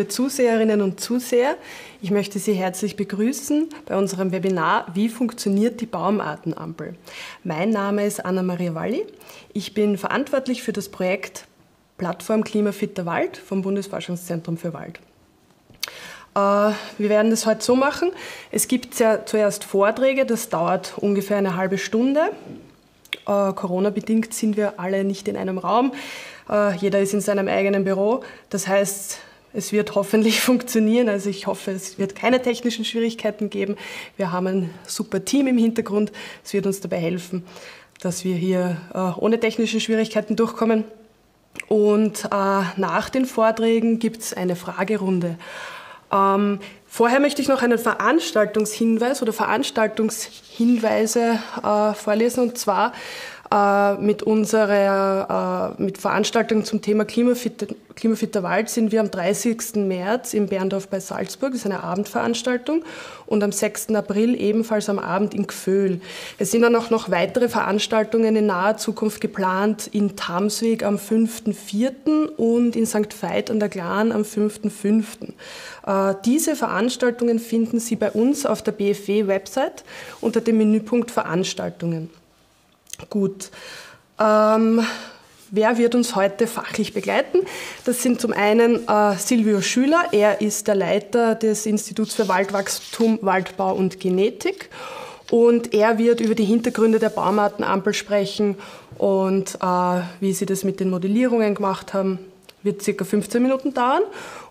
liebe Zuseherinnen und Zuseher. Ich möchte Sie herzlich begrüßen bei unserem Webinar Wie funktioniert die Baumartenampel? Mein Name ist Anna-Maria Walli. Ich bin verantwortlich für das Projekt Plattform Klimafitter Wald vom Bundesforschungszentrum für Wald. Äh, wir werden das heute so machen. Es gibt ja zuerst Vorträge, das dauert ungefähr eine halbe Stunde. Äh, Corona-bedingt sind wir alle nicht in einem Raum. Äh, jeder ist in seinem eigenen Büro. Das heißt, es wird hoffentlich funktionieren. Also ich hoffe, es wird keine technischen Schwierigkeiten geben. Wir haben ein super Team im Hintergrund. Es wird uns dabei helfen, dass wir hier ohne technische Schwierigkeiten durchkommen. Und nach den Vorträgen gibt es eine Fragerunde. Ähm, vorher möchte ich noch einen Veranstaltungshinweis oder Veranstaltungshinweise äh, vorlesen. Und zwar äh, mit unserer äh, mit Veranstaltung zum Thema Klimafitter, Klimafitter Wald sind wir am 30. März in Berndorf bei Salzburg. Das ist eine Abendveranstaltung. Und am 6. April ebenfalls am Abend in Gföhl. Es sind dann auch noch weitere Veranstaltungen in naher Zukunft geplant in Tamsweg am 5.4. und in St. Veit an der Glan am 5.5. Äh, diese Veranstaltungen finden Sie bei uns auf der BFW-Website unter dem Menüpunkt Veranstaltungen. Gut. Ähm, wer wird uns heute fachlich begleiten? Das sind zum einen äh, Silvio Schüler. Er ist der Leiter des Instituts für Waldwachstum, Waldbau und Genetik. Und er wird über die Hintergründe der Baumartenampel sprechen und äh, wie sie das mit den Modellierungen gemacht haben. Wird circa 15 Minuten dauern.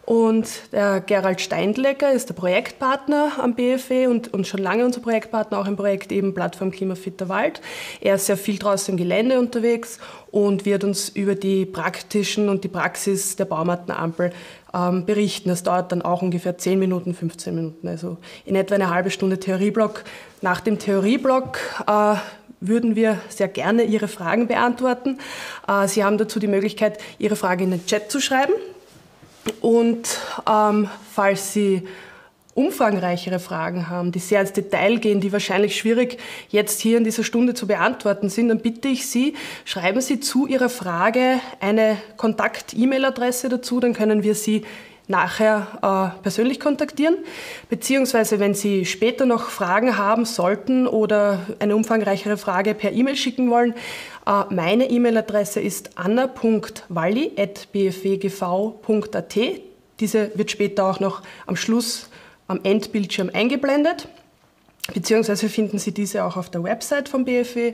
Und der Gerald Steindlecker ist der Projektpartner am BFW und, und schon lange unser Projektpartner, auch im Projekt eben Plattform Klimafitter Wald. Er ist sehr viel draußen im Gelände unterwegs und wird uns über die praktischen und die Praxis der Baumartenampel ähm, berichten. Das dauert dann auch ungefähr 10 Minuten, 15 Minuten, also in etwa eine halbe Stunde Theorieblock. Nach dem Theorieblock äh, würden wir sehr gerne Ihre Fragen beantworten. Äh, Sie haben dazu die Möglichkeit, Ihre Frage in den Chat zu schreiben. Und ähm, falls Sie umfangreichere Fragen haben, die sehr ins Detail gehen, die wahrscheinlich schwierig jetzt hier in dieser Stunde zu beantworten sind, dann bitte ich Sie, schreiben Sie zu Ihrer Frage eine Kontakt-E-Mail-Adresse dazu, dann können wir Sie nachher äh, persönlich kontaktieren. Beziehungsweise, wenn Sie später noch Fragen haben sollten oder eine umfangreichere Frage per E-Mail schicken wollen, äh, meine E-Mail-Adresse ist anna.walli.bfwgv.at. Diese wird später auch noch am Schluss am Endbildschirm eingeblendet. Beziehungsweise finden Sie diese auch auf der Website vom BFW.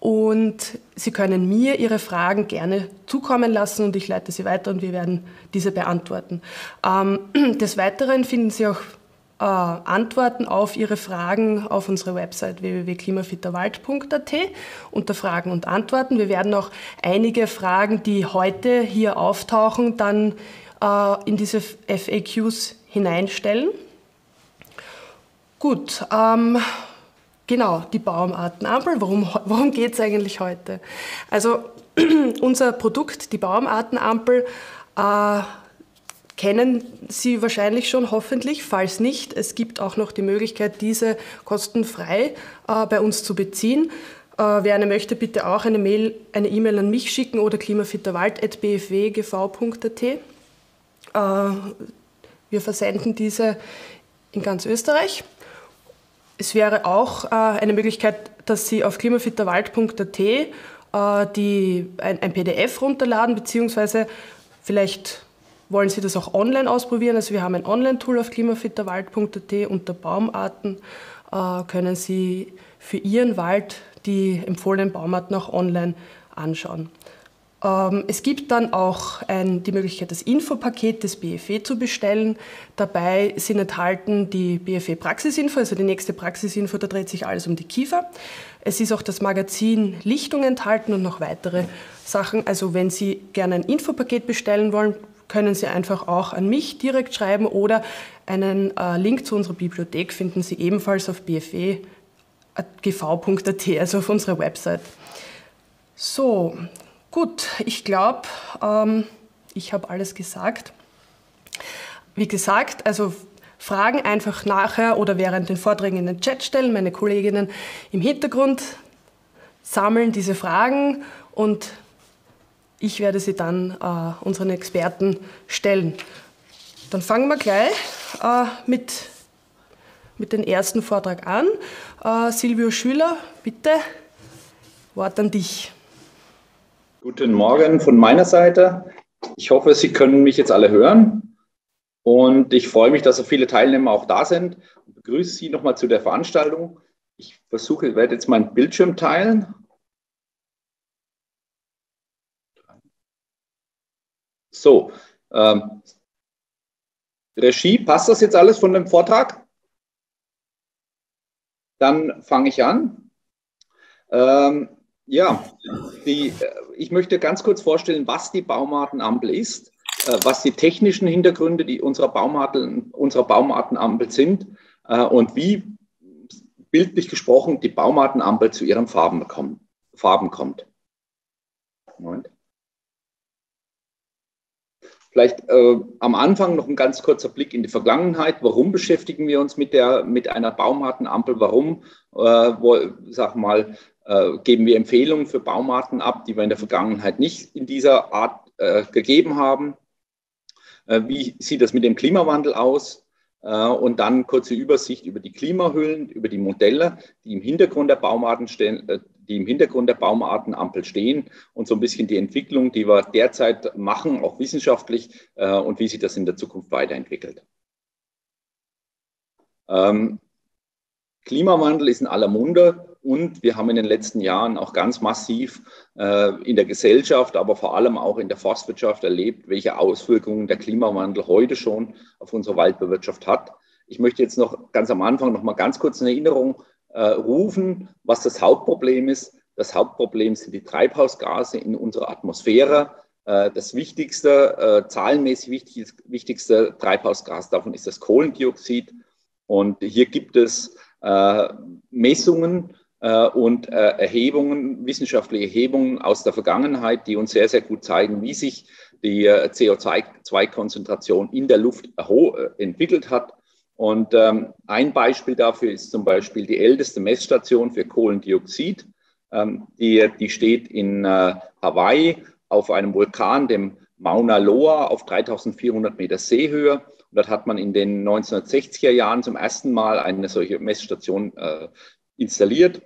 Und Sie können mir Ihre Fragen gerne zukommen lassen und ich leite sie weiter und wir werden diese beantworten. Ähm, des Weiteren finden Sie auch äh, Antworten auf Ihre Fragen auf unserer Website www.klimafitterwald.at unter Fragen und Antworten. Wir werden auch einige Fragen, die heute hier auftauchen, dann äh, in diese FAQs hineinstellen. Gut, ähm, genau, die Baumartenampel. Worum, worum geht es eigentlich heute? Also unser Produkt, die Baumartenampel, äh, kennen Sie wahrscheinlich schon, hoffentlich. Falls nicht, es gibt auch noch die Möglichkeit, diese kostenfrei äh, bei uns zu beziehen. Äh, wer eine möchte, bitte auch eine Mail, eine E-Mail an mich schicken oder klimafitterwald.bfwgv.at. Äh, wir versenden diese in ganz Österreich. Es wäre auch äh, eine Möglichkeit, dass Sie auf klimafitterwald.at äh, ein PDF runterladen, beziehungsweise vielleicht wollen Sie das auch online ausprobieren? Also wir haben ein Online-Tool auf klimafitterwald.at unter Baumarten äh, können Sie für Ihren Wald die empfohlenen Baumarten auch online anschauen. Ähm, es gibt dann auch ein, die Möglichkeit, das Infopaket des BFE zu bestellen. Dabei sind enthalten die BFE Praxisinfo, also die nächste Praxisinfo, da dreht sich alles um die Kiefer. Es ist auch das Magazin Lichtung enthalten und noch weitere Sachen. Also wenn Sie gerne ein Infopaket bestellen wollen, können Sie einfach auch an mich direkt schreiben oder einen äh, Link zu unserer Bibliothek finden Sie ebenfalls auf bfe.gv.at, also auf unserer Website. So, gut, ich glaube, ähm, ich habe alles gesagt. Wie gesagt, also Fragen einfach nachher oder während den Vorträgen in den Chat stellen. Meine Kolleginnen im Hintergrund sammeln diese Fragen und ich werde sie dann äh, unseren Experten stellen. Dann fangen wir gleich äh, mit, mit dem ersten Vortrag an. Äh, Silvio Schüler, bitte, Wort an dich. Guten Morgen von meiner Seite. Ich hoffe, Sie können mich jetzt alle hören. Und ich freue mich, dass so viele Teilnehmer auch da sind und begrüße Sie nochmal zu der Veranstaltung. Ich versuche, werde jetzt meinen Bildschirm teilen. So, ähm, Regie, passt das jetzt alles von dem Vortrag? Dann fange ich an. Ähm, ja, die, äh, ich möchte ganz kurz vorstellen, was die Baumartenampel ist, äh, was die technischen Hintergründe die unserer, Baumarten, unserer Baumartenampel sind äh, und wie bildlich gesprochen die Baumartenampel zu ihren Farben, bekommen, Farben kommt. Moment. Vielleicht äh, am Anfang noch ein ganz kurzer Blick in die Vergangenheit. Warum beschäftigen wir uns mit, der, mit einer Baumartenampel? Warum, äh, wo, sag mal, geben wir Empfehlungen für Baumarten ab, die wir in der Vergangenheit nicht in dieser Art äh, gegeben haben? Äh, wie sieht das mit dem Klimawandel aus? Äh, und dann kurze Übersicht über die Klimahüllen, über die Modelle, die im Hintergrund der Baumarten stehen, die im Hintergrund der Baumartenampel stehen und so ein bisschen die Entwicklung, die wir derzeit machen, auch wissenschaftlich äh, und wie sich das in der Zukunft weiterentwickelt. Ähm, Klimawandel ist in aller Munde und wir haben in den letzten Jahren auch ganz massiv äh, in der Gesellschaft, aber vor allem auch in der Forstwirtschaft erlebt, welche Auswirkungen der Klimawandel heute schon auf unsere Waldbewirtschaft hat. Ich möchte jetzt noch ganz am Anfang noch mal ganz kurz in Erinnerung äh, rufen, was das Hauptproblem ist. Das Hauptproblem sind die Treibhausgase in unserer Atmosphäre. Äh, das wichtigste, äh, zahlenmäßig wichtigste, wichtigste Treibhausgas davon ist das Kohlendioxid. Und hier gibt es äh, Messungen und äh, Erhebungen, wissenschaftliche Erhebungen aus der Vergangenheit, die uns sehr, sehr gut zeigen, wie sich die CO2-Konzentration in der Luft entwickelt hat und ähm, ein Beispiel dafür ist zum Beispiel die älteste Messstation für Kohlendioxid. Ähm, die, die steht in äh, Hawaii auf einem Vulkan, dem Mauna Loa, auf 3400 Meter Seehöhe. Und dort hat man in den 1960er Jahren zum ersten Mal eine solche Messstation äh, installiert.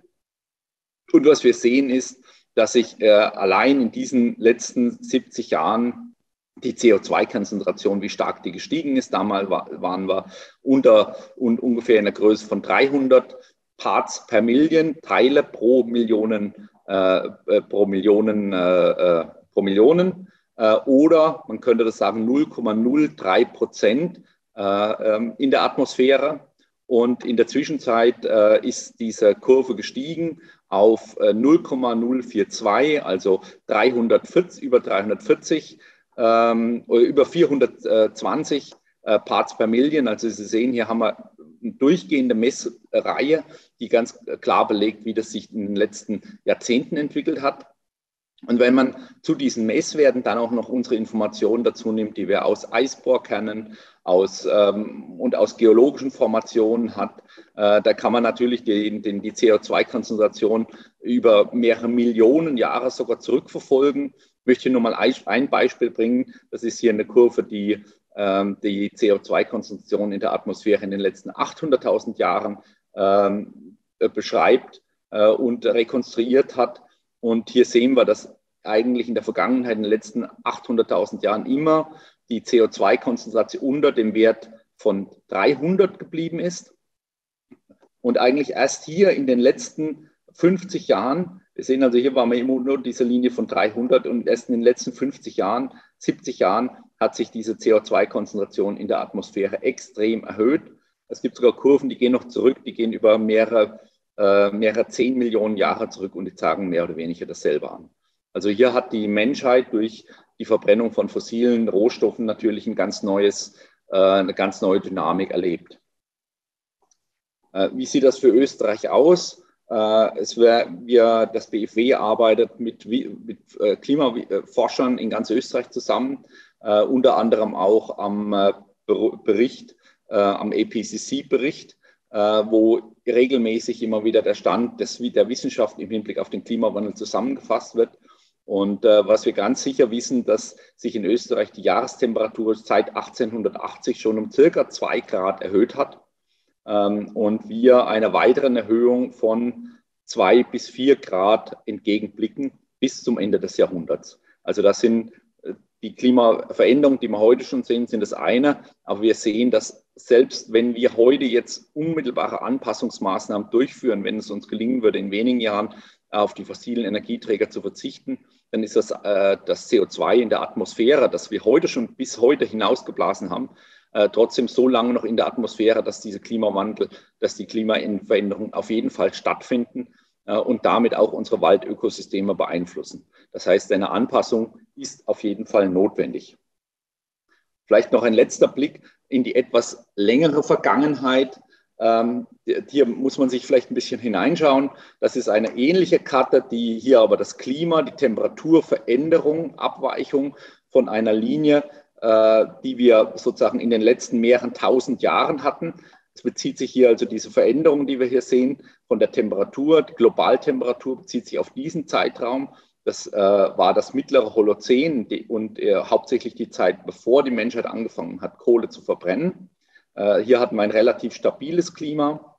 Und was wir sehen ist, dass sich äh, allein in diesen letzten 70 Jahren die CO2-Konzentration, wie stark die gestiegen ist. Damals waren wir unter und ungefähr in der Größe von 300 Parts per Million, Teile pro Millionen, äh, äh pro Millionen, äh, äh, pro Millionen. Äh, oder man könnte das sagen 0,03 Prozent äh, ähm, in der Atmosphäre. Und in der Zwischenzeit ist diese Kurve gestiegen auf 0,042, also 340, über 340 ähm, über 420 äh, Parts per Million. Also Sie sehen, hier haben wir eine durchgehende Messreihe, die ganz klar belegt, wie das sich in den letzten Jahrzehnten entwickelt hat. Und wenn man zu diesen Messwerten dann auch noch unsere Informationen dazu nimmt, die wir aus Eisbohrkernen aus, ähm, und aus geologischen Formationen hat, äh, da kann man natürlich die, die, die CO2-Konzentration über mehrere Millionen Jahre sogar zurückverfolgen möchte nur mal ein Beispiel bringen. Das ist hier eine Kurve, die ähm, die CO2-Konzentration in der Atmosphäre in den letzten 800.000 Jahren ähm, äh, beschreibt äh, und rekonstruiert hat. Und hier sehen wir, dass eigentlich in der Vergangenheit, in den letzten 800.000 Jahren immer die CO2-Konzentration unter dem Wert von 300 geblieben ist. Und eigentlich erst hier in den letzten 50 Jahren wir sehen also, hier war man immer nur diese Linie von 300 und erst in den letzten 50 Jahren, 70 Jahren hat sich diese CO2-Konzentration in der Atmosphäre extrem erhöht. Es gibt sogar Kurven, die gehen noch zurück, die gehen über mehrere, äh, mehrere 10 Millionen Jahre zurück und die sagen mehr oder weniger dasselbe an. Also hier hat die Menschheit durch die Verbrennung von fossilen Rohstoffen natürlich ein ganz neues, äh, eine ganz neue Dynamik erlebt. Äh, wie sieht das für Österreich aus? Es wär, wir, das BFW arbeitet mit, mit Klimaforschern in ganz Österreich zusammen, unter anderem auch am Bericht, am APCC-Bericht, wo regelmäßig immer wieder der Stand des, der Wissenschaft im Hinblick auf den Klimawandel zusammengefasst wird. Und äh, was wir ganz sicher wissen, dass sich in Österreich die Jahrestemperatur seit 1880 schon um circa zwei Grad erhöht hat ähm, und wir einer weiteren Erhöhung von zwei bis vier Grad entgegenblicken bis zum Ende des Jahrhunderts. Also das sind äh, die Klimaveränderungen, die wir heute schon sehen, sind das eine. Aber wir sehen, dass selbst wenn wir heute jetzt unmittelbare Anpassungsmaßnahmen durchführen, wenn es uns gelingen würde, in wenigen Jahren auf die fossilen Energieträger zu verzichten, dann ist das äh, das CO2 in der Atmosphäre, das wir heute schon bis heute hinausgeblasen haben, äh, trotzdem so lange noch in der Atmosphäre, dass diese Klimawandel, dass die Klimaveränderungen auf jeden Fall stattfinden äh, und damit auch unsere Waldökosysteme beeinflussen. Das heißt, eine Anpassung ist auf jeden Fall notwendig. Vielleicht noch ein letzter Blick in die etwas längere Vergangenheit. Ähm, hier muss man sich vielleicht ein bisschen hineinschauen. Das ist eine ähnliche Karte, die hier aber das Klima, die Temperaturveränderung, Abweichung von einer Linie, äh, die wir sozusagen in den letzten mehreren tausend Jahren hatten. Es bezieht sich hier also diese Veränderung, die wir hier sehen, von der Temperatur, die Globaltemperatur bezieht sich auf diesen Zeitraum. Das äh, war das mittlere Holozän die, und äh, hauptsächlich die Zeit, bevor die Menschheit angefangen hat, Kohle zu verbrennen. Äh, hier hatten wir ein relativ stabiles Klima.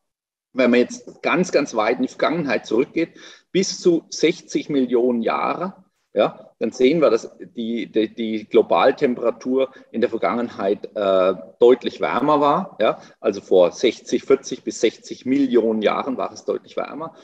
Wenn man jetzt ganz, ganz weit in die Vergangenheit zurückgeht, bis zu 60 Millionen Jahre, ja, dann sehen wir, dass die, die, die Globaltemperatur in der Vergangenheit äh, deutlich wärmer war. Ja? Also vor 60, 40 bis 60 Millionen Jahren war es deutlich wärmer.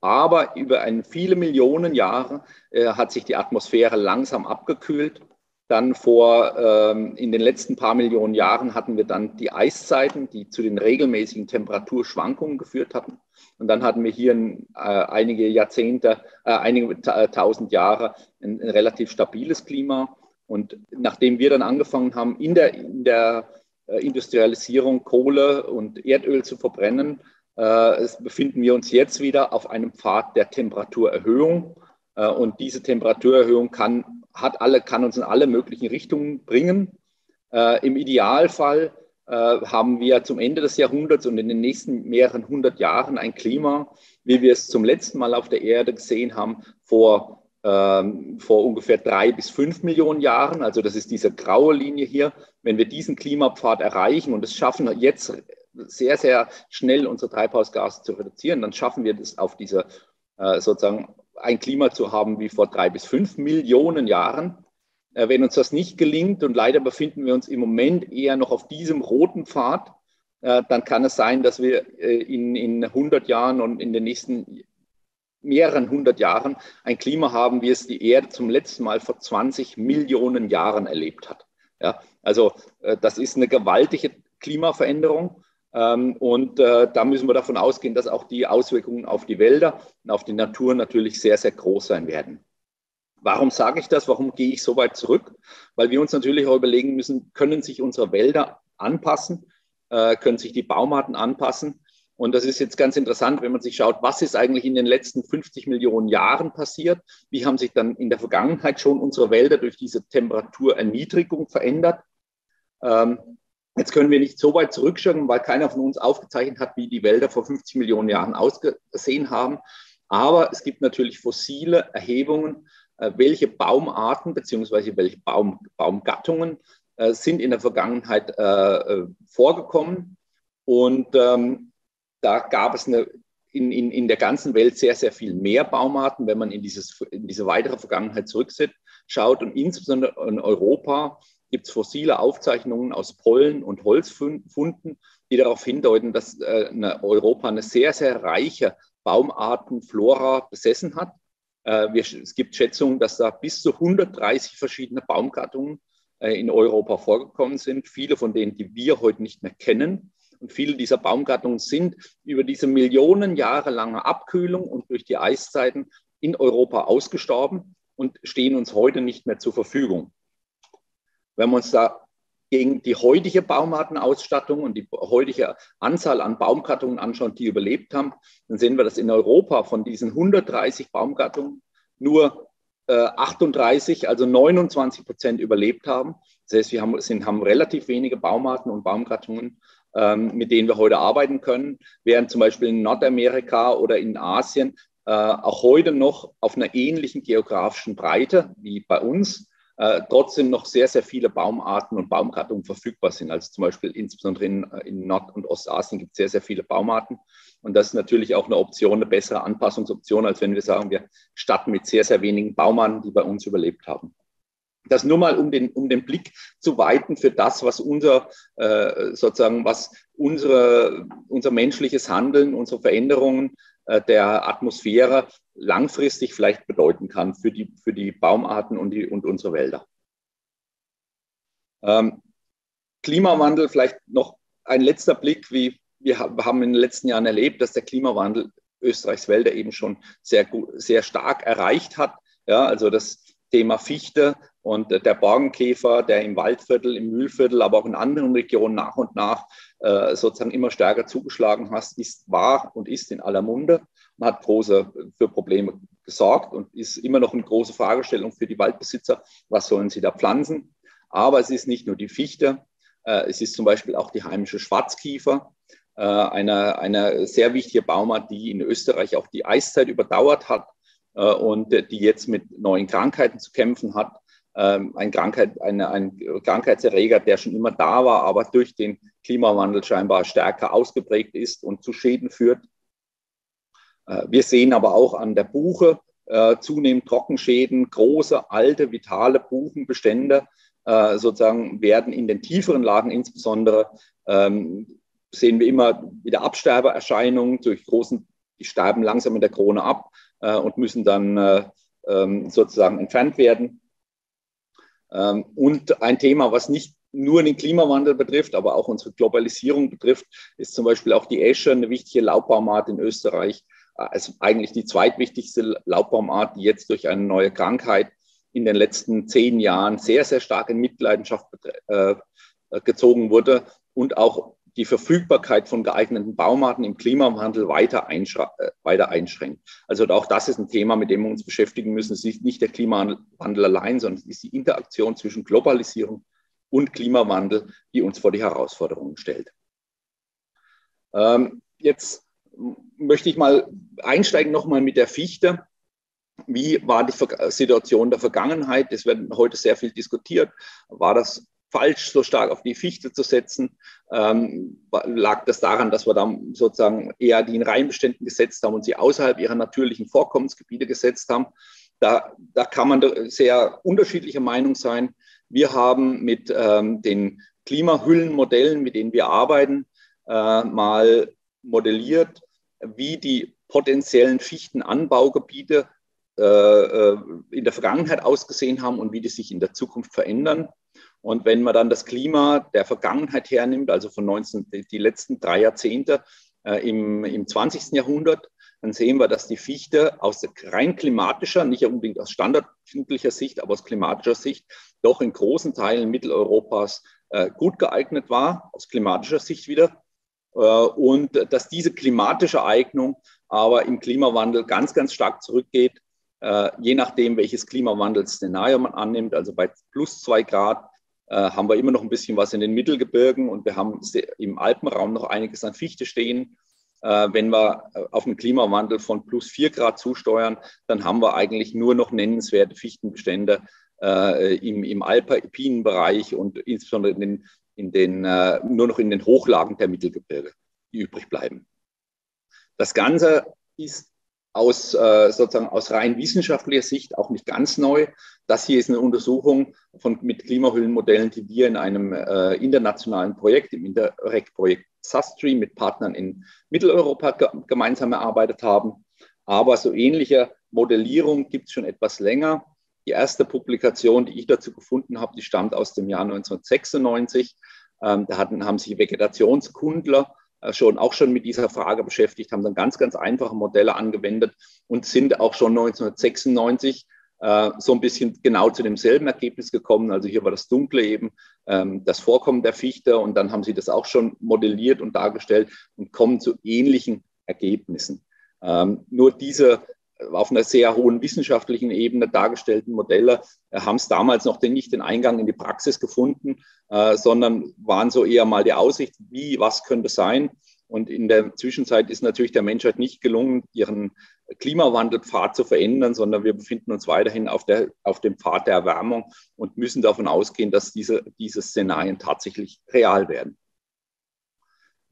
Aber über ein, viele Millionen Jahre äh, hat sich die Atmosphäre langsam abgekühlt. Dann vor, ähm, in den letzten paar Millionen Jahren hatten wir dann die Eiszeiten, die zu den regelmäßigen Temperaturschwankungen geführt hatten. Und dann hatten wir hier ein, äh, einige Jahrzehnte, äh, einige äh, tausend Jahre ein, ein, relativ stabiles Klima. Und nachdem wir dann angefangen haben, in der, in der äh, Industrialisierung Kohle und Erdöl zu verbrennen, äh, befinden wir uns jetzt wieder auf einem Pfad der Temperaturerhöhung. Äh, und diese Temperaturerhöhung kann hat alle, kann uns in alle möglichen Richtungen bringen. Äh, Im Idealfall haben wir zum Ende des Jahrhunderts und in den nächsten mehreren hundert Jahren ein Klima, wie wir es zum letzten Mal auf der Erde gesehen haben, vor, ähm, vor ungefähr drei bis fünf Millionen Jahren. Also das ist diese graue Linie hier. Wenn wir diesen Klimapfad erreichen und es schaffen, jetzt sehr, sehr schnell unsere Treibhausgase zu reduzieren, dann schaffen wir das auf diese äh, sozusagen ein Klima zu haben wie vor drei bis fünf Millionen Jahren. Äh, wenn uns das nicht gelingt, und leider befinden wir uns im Moment eher noch auf diesem roten Pfad, äh, dann kann es sein, dass wir in, in 100 Jahren und in den nächsten mehreren hundert Jahren ein Klima haben, wie es die Erde zum letzten Mal vor 20 Millionen Jahren erlebt hat. Ja, also das ist eine gewaltige Klimaveränderung. Ähm, und äh, da müssen wir davon ausgehen, dass auch die Auswirkungen auf die Wälder und auf die Natur natürlich sehr, sehr groß sein werden. Warum sage ich das? Warum gehe ich so weit zurück? Weil wir uns natürlich auch überlegen müssen, können sich unsere Wälder anpassen? Äh, können sich die Baumarten anpassen? Und das ist jetzt ganz interessant, wenn man sich schaut, was ist eigentlich in den letzten 50 Millionen Jahren passiert? Wie haben sich dann in der Vergangenheit schon unsere Wälder durch diese Temperaturerniedrigung verändert? Ähm, Jetzt können wir nicht so weit zurückschauen, weil keiner von uns aufgezeichnet hat, wie die Wälder vor 50 Millionen Jahren ausgesehen haben. Aber es gibt natürlich fossile Erhebungen, äh, welche Baumarten bzw. welche Baum, Baumgattungen äh, sind in der Vergangenheit äh, vorgekommen. Und ähm, da gab es eine, in, in, in der ganzen Welt sehr, sehr viel mehr Baumarten, wenn man in, dieses, in diese weitere Vergangenheit zurückschaut. Und insbesondere in Europa gibt es fossile Aufzeichnungen aus Pollen und Holzfunden, die darauf hindeuten, dass äh, Europa eine sehr, sehr reiche Baumartenflora besessen hat. Äh, wir, es gibt Schätzungen, dass da bis zu 130 verschiedene Baumgattungen äh, in Europa vorgekommen sind, viele von denen, die wir heute nicht mehr kennen. Und viele dieser Baumgattungen sind über diese Millionen Jahre lange Abkühlung und durch die Eiszeiten in Europa ausgestorben und stehen uns heute nicht mehr zur Verfügung. Wenn wir uns da gegen die heutige Baumartenausstattung und die heutige Anzahl an Baumgattungen anschauen, die überlebt haben, dann sehen wir, dass in Europa von diesen 130 Baumgattungen nur äh, 38, also 29 Prozent überlebt haben. Das heißt, wir haben, sind, haben relativ wenige Baumarten und Baumgattungen, ähm, mit denen wir heute arbeiten können, während zum Beispiel in Nordamerika oder in Asien äh, auch heute noch auf einer ähnlichen geografischen Breite wie bei uns, äh, trotzdem noch sehr, sehr viele Baumarten und Baumgattungen verfügbar sind. Also zum Beispiel insbesondere in, in Nord- und Ostasien gibt es sehr, sehr viele Baumarten. Und das ist natürlich auch eine Option, eine bessere Anpassungsoption, als wenn wir sagen, wir starten mit sehr, sehr wenigen Baumarten, die bei uns überlebt haben. Das nur mal, um den, um den Blick zu weiten für das, was unser, äh, sozusagen, was unsere, unser menschliches Handeln, unsere Veränderungen der Atmosphäre langfristig vielleicht bedeuten kann für die, für die Baumarten und, die, und unsere Wälder. Ähm, Klimawandel, vielleicht noch ein letzter Blick, wie wir haben in den letzten Jahren erlebt, dass der Klimawandel Österreichs Wälder eben schon sehr, sehr stark erreicht hat. Ja, also das Thema Fichte und der Borkenkäfer, der im Waldviertel, im Mühlviertel, aber auch in anderen Regionen nach und nach äh, sozusagen immer stärker zugeschlagen hat, ist, war und ist in aller Munde und hat große für Probleme gesorgt und ist immer noch eine große Fragestellung für die Waldbesitzer, was sollen sie da pflanzen. Aber es ist nicht nur die Fichte, äh, es ist zum Beispiel auch die heimische Schwarzkiefer, äh, eine, eine sehr wichtige Baumart, die in Österreich auch die Eiszeit überdauert hat und die jetzt mit neuen Krankheiten zu kämpfen hat. Ähm, ein, Krankheit, eine, ein Krankheitserreger, der schon immer da war, aber durch den Klimawandel scheinbar stärker ausgeprägt ist und zu Schäden führt. Äh, wir sehen aber auch an der Buche äh, zunehmend Trockenschäden, große, alte, vitale Buchenbestände sozusagen werden in den tieferen Lagen insbesondere ähm, sehen wir immer wieder Absterbeerscheinungen durch großen, die sterben langsam in der Krone ab äh, und müssen dann äh, ähm, sozusagen entfernt werden. Ähm, und ein Thema, was nicht nur den Klimawandel betrifft, aber auch unsere Globalisierung betrifft, ist zum Beispiel auch die Esche, eine wichtige Laubbaumart in Österreich. Also eigentlich die zweitwichtigste Laubbaumart, die jetzt durch eine neue Krankheit in den letzten zehn Jahren sehr, sehr stark in Mitleidenschaft äh, gezogen wurde und auch die Verfügbarkeit von geeigneten Baumarten im Klimawandel weiter, äh, weiter einschränkt. Also auch das ist ein Thema, mit dem wir uns beschäftigen müssen. Es ist nicht der Klimawandel allein, sondern es ist die Interaktion zwischen Globalisierung und Klimawandel, die uns vor die Herausforderungen stellt. Ähm, jetzt möchte ich mal einsteigen nochmal mit der Fichte. Wie war die Situation der Vergangenheit? Es wird heute sehr viel diskutiert. War das falsch, so stark auf die Fichte zu setzen. Ähm, lag das daran, dass wir dann sozusagen eher die in Reihenbeständen gesetzt haben und sie außerhalb ihrer natürlichen Vorkommensgebiete gesetzt haben? Da, da kann man sehr unterschiedlicher Meinung sein. Wir haben mit ähm, den Klimahüllenmodellen, mit denen wir arbeiten, äh, mal modelliert, wie die potenziellen Fichtenanbaugebiete äh, äh, in der Vergangenheit ausgesehen haben und wie die sich in der Zukunft verändern. Und wenn man dann das Klima der Vergangenheit hernimmt, also von 19, die letzten drei Jahrzehnte äh, im, im 20. Jahrhundert, dann sehen wir, dass die Fichte aus rein klimatischer, nicht unbedingt aus standardfindlicher Sicht, aber aus klimatischer Sicht doch in großen Teilen Mitteleuropas äh, gut geeignet war, aus klimatischer Sicht wieder. Äh, und dass diese klimatische Eignung aber im Klimawandel ganz, ganz stark zurückgeht, äh, je nachdem, welches Klimawandelszenario man annimmt. Also bei plus zwei Grad äh, haben wir immer noch ein bisschen was in den Mittelgebirgen und wir haben im Alpenraum noch einiges an Fichte stehen. Äh, wenn wir äh, auf einen Klimawandel von plus vier Grad zusteuern, dann haben wir eigentlich nur noch nennenswerte Fichtenbestände äh, im, im alpinen Bereich und insbesondere in den, in den, nur noch in den Hochlagen der Mittelgebirge, die übrig bleiben. Das Ganze ist aus, sozusagen aus rein wissenschaftlicher Sicht auch nicht ganz neu. Das hier ist eine Untersuchung von, mit Klimahüllenmodellen, die wir in einem äh, internationalen Projekt, im Interreg-Projekt SASTRI mit Partnern in Mitteleuropa ge gemeinsam erarbeitet haben. Aber so ähnliche Modellierung gibt es schon etwas länger. Die erste Publikation, die ich dazu gefunden habe, die stammt aus dem Jahr 1996. Ähm, da hatten, haben sich Vegetationskundler äh, schon auch schon mit dieser Frage beschäftigt, haben dann ganz, ganz einfache Modelle angewendet und sind auch schon 1996 äh, so ein bisschen genau zu demselben Ergebnis gekommen. Also hier war das Dunkle eben ähm, das Vorkommen der Fichte und dann haben sie das auch schon modelliert und dargestellt und kommen zu ähnlichen Ergebnissen. Ähm, nur diese auf einer sehr hohen wissenschaftlichen Ebene dargestellten Modelle äh, haben es damals noch den, nicht den Eingang in die Praxis gefunden, äh, sondern waren so eher mal die Aussicht, wie, was könnte sein. Und in der Zwischenzeit ist natürlich der Menschheit nicht gelungen, ihren Klimawandelpfad zu verändern, sondern wir befinden uns weiterhin auf, der, auf dem Pfad der Erwärmung und müssen davon ausgehen, dass diese, diese Szenarien tatsächlich real werden.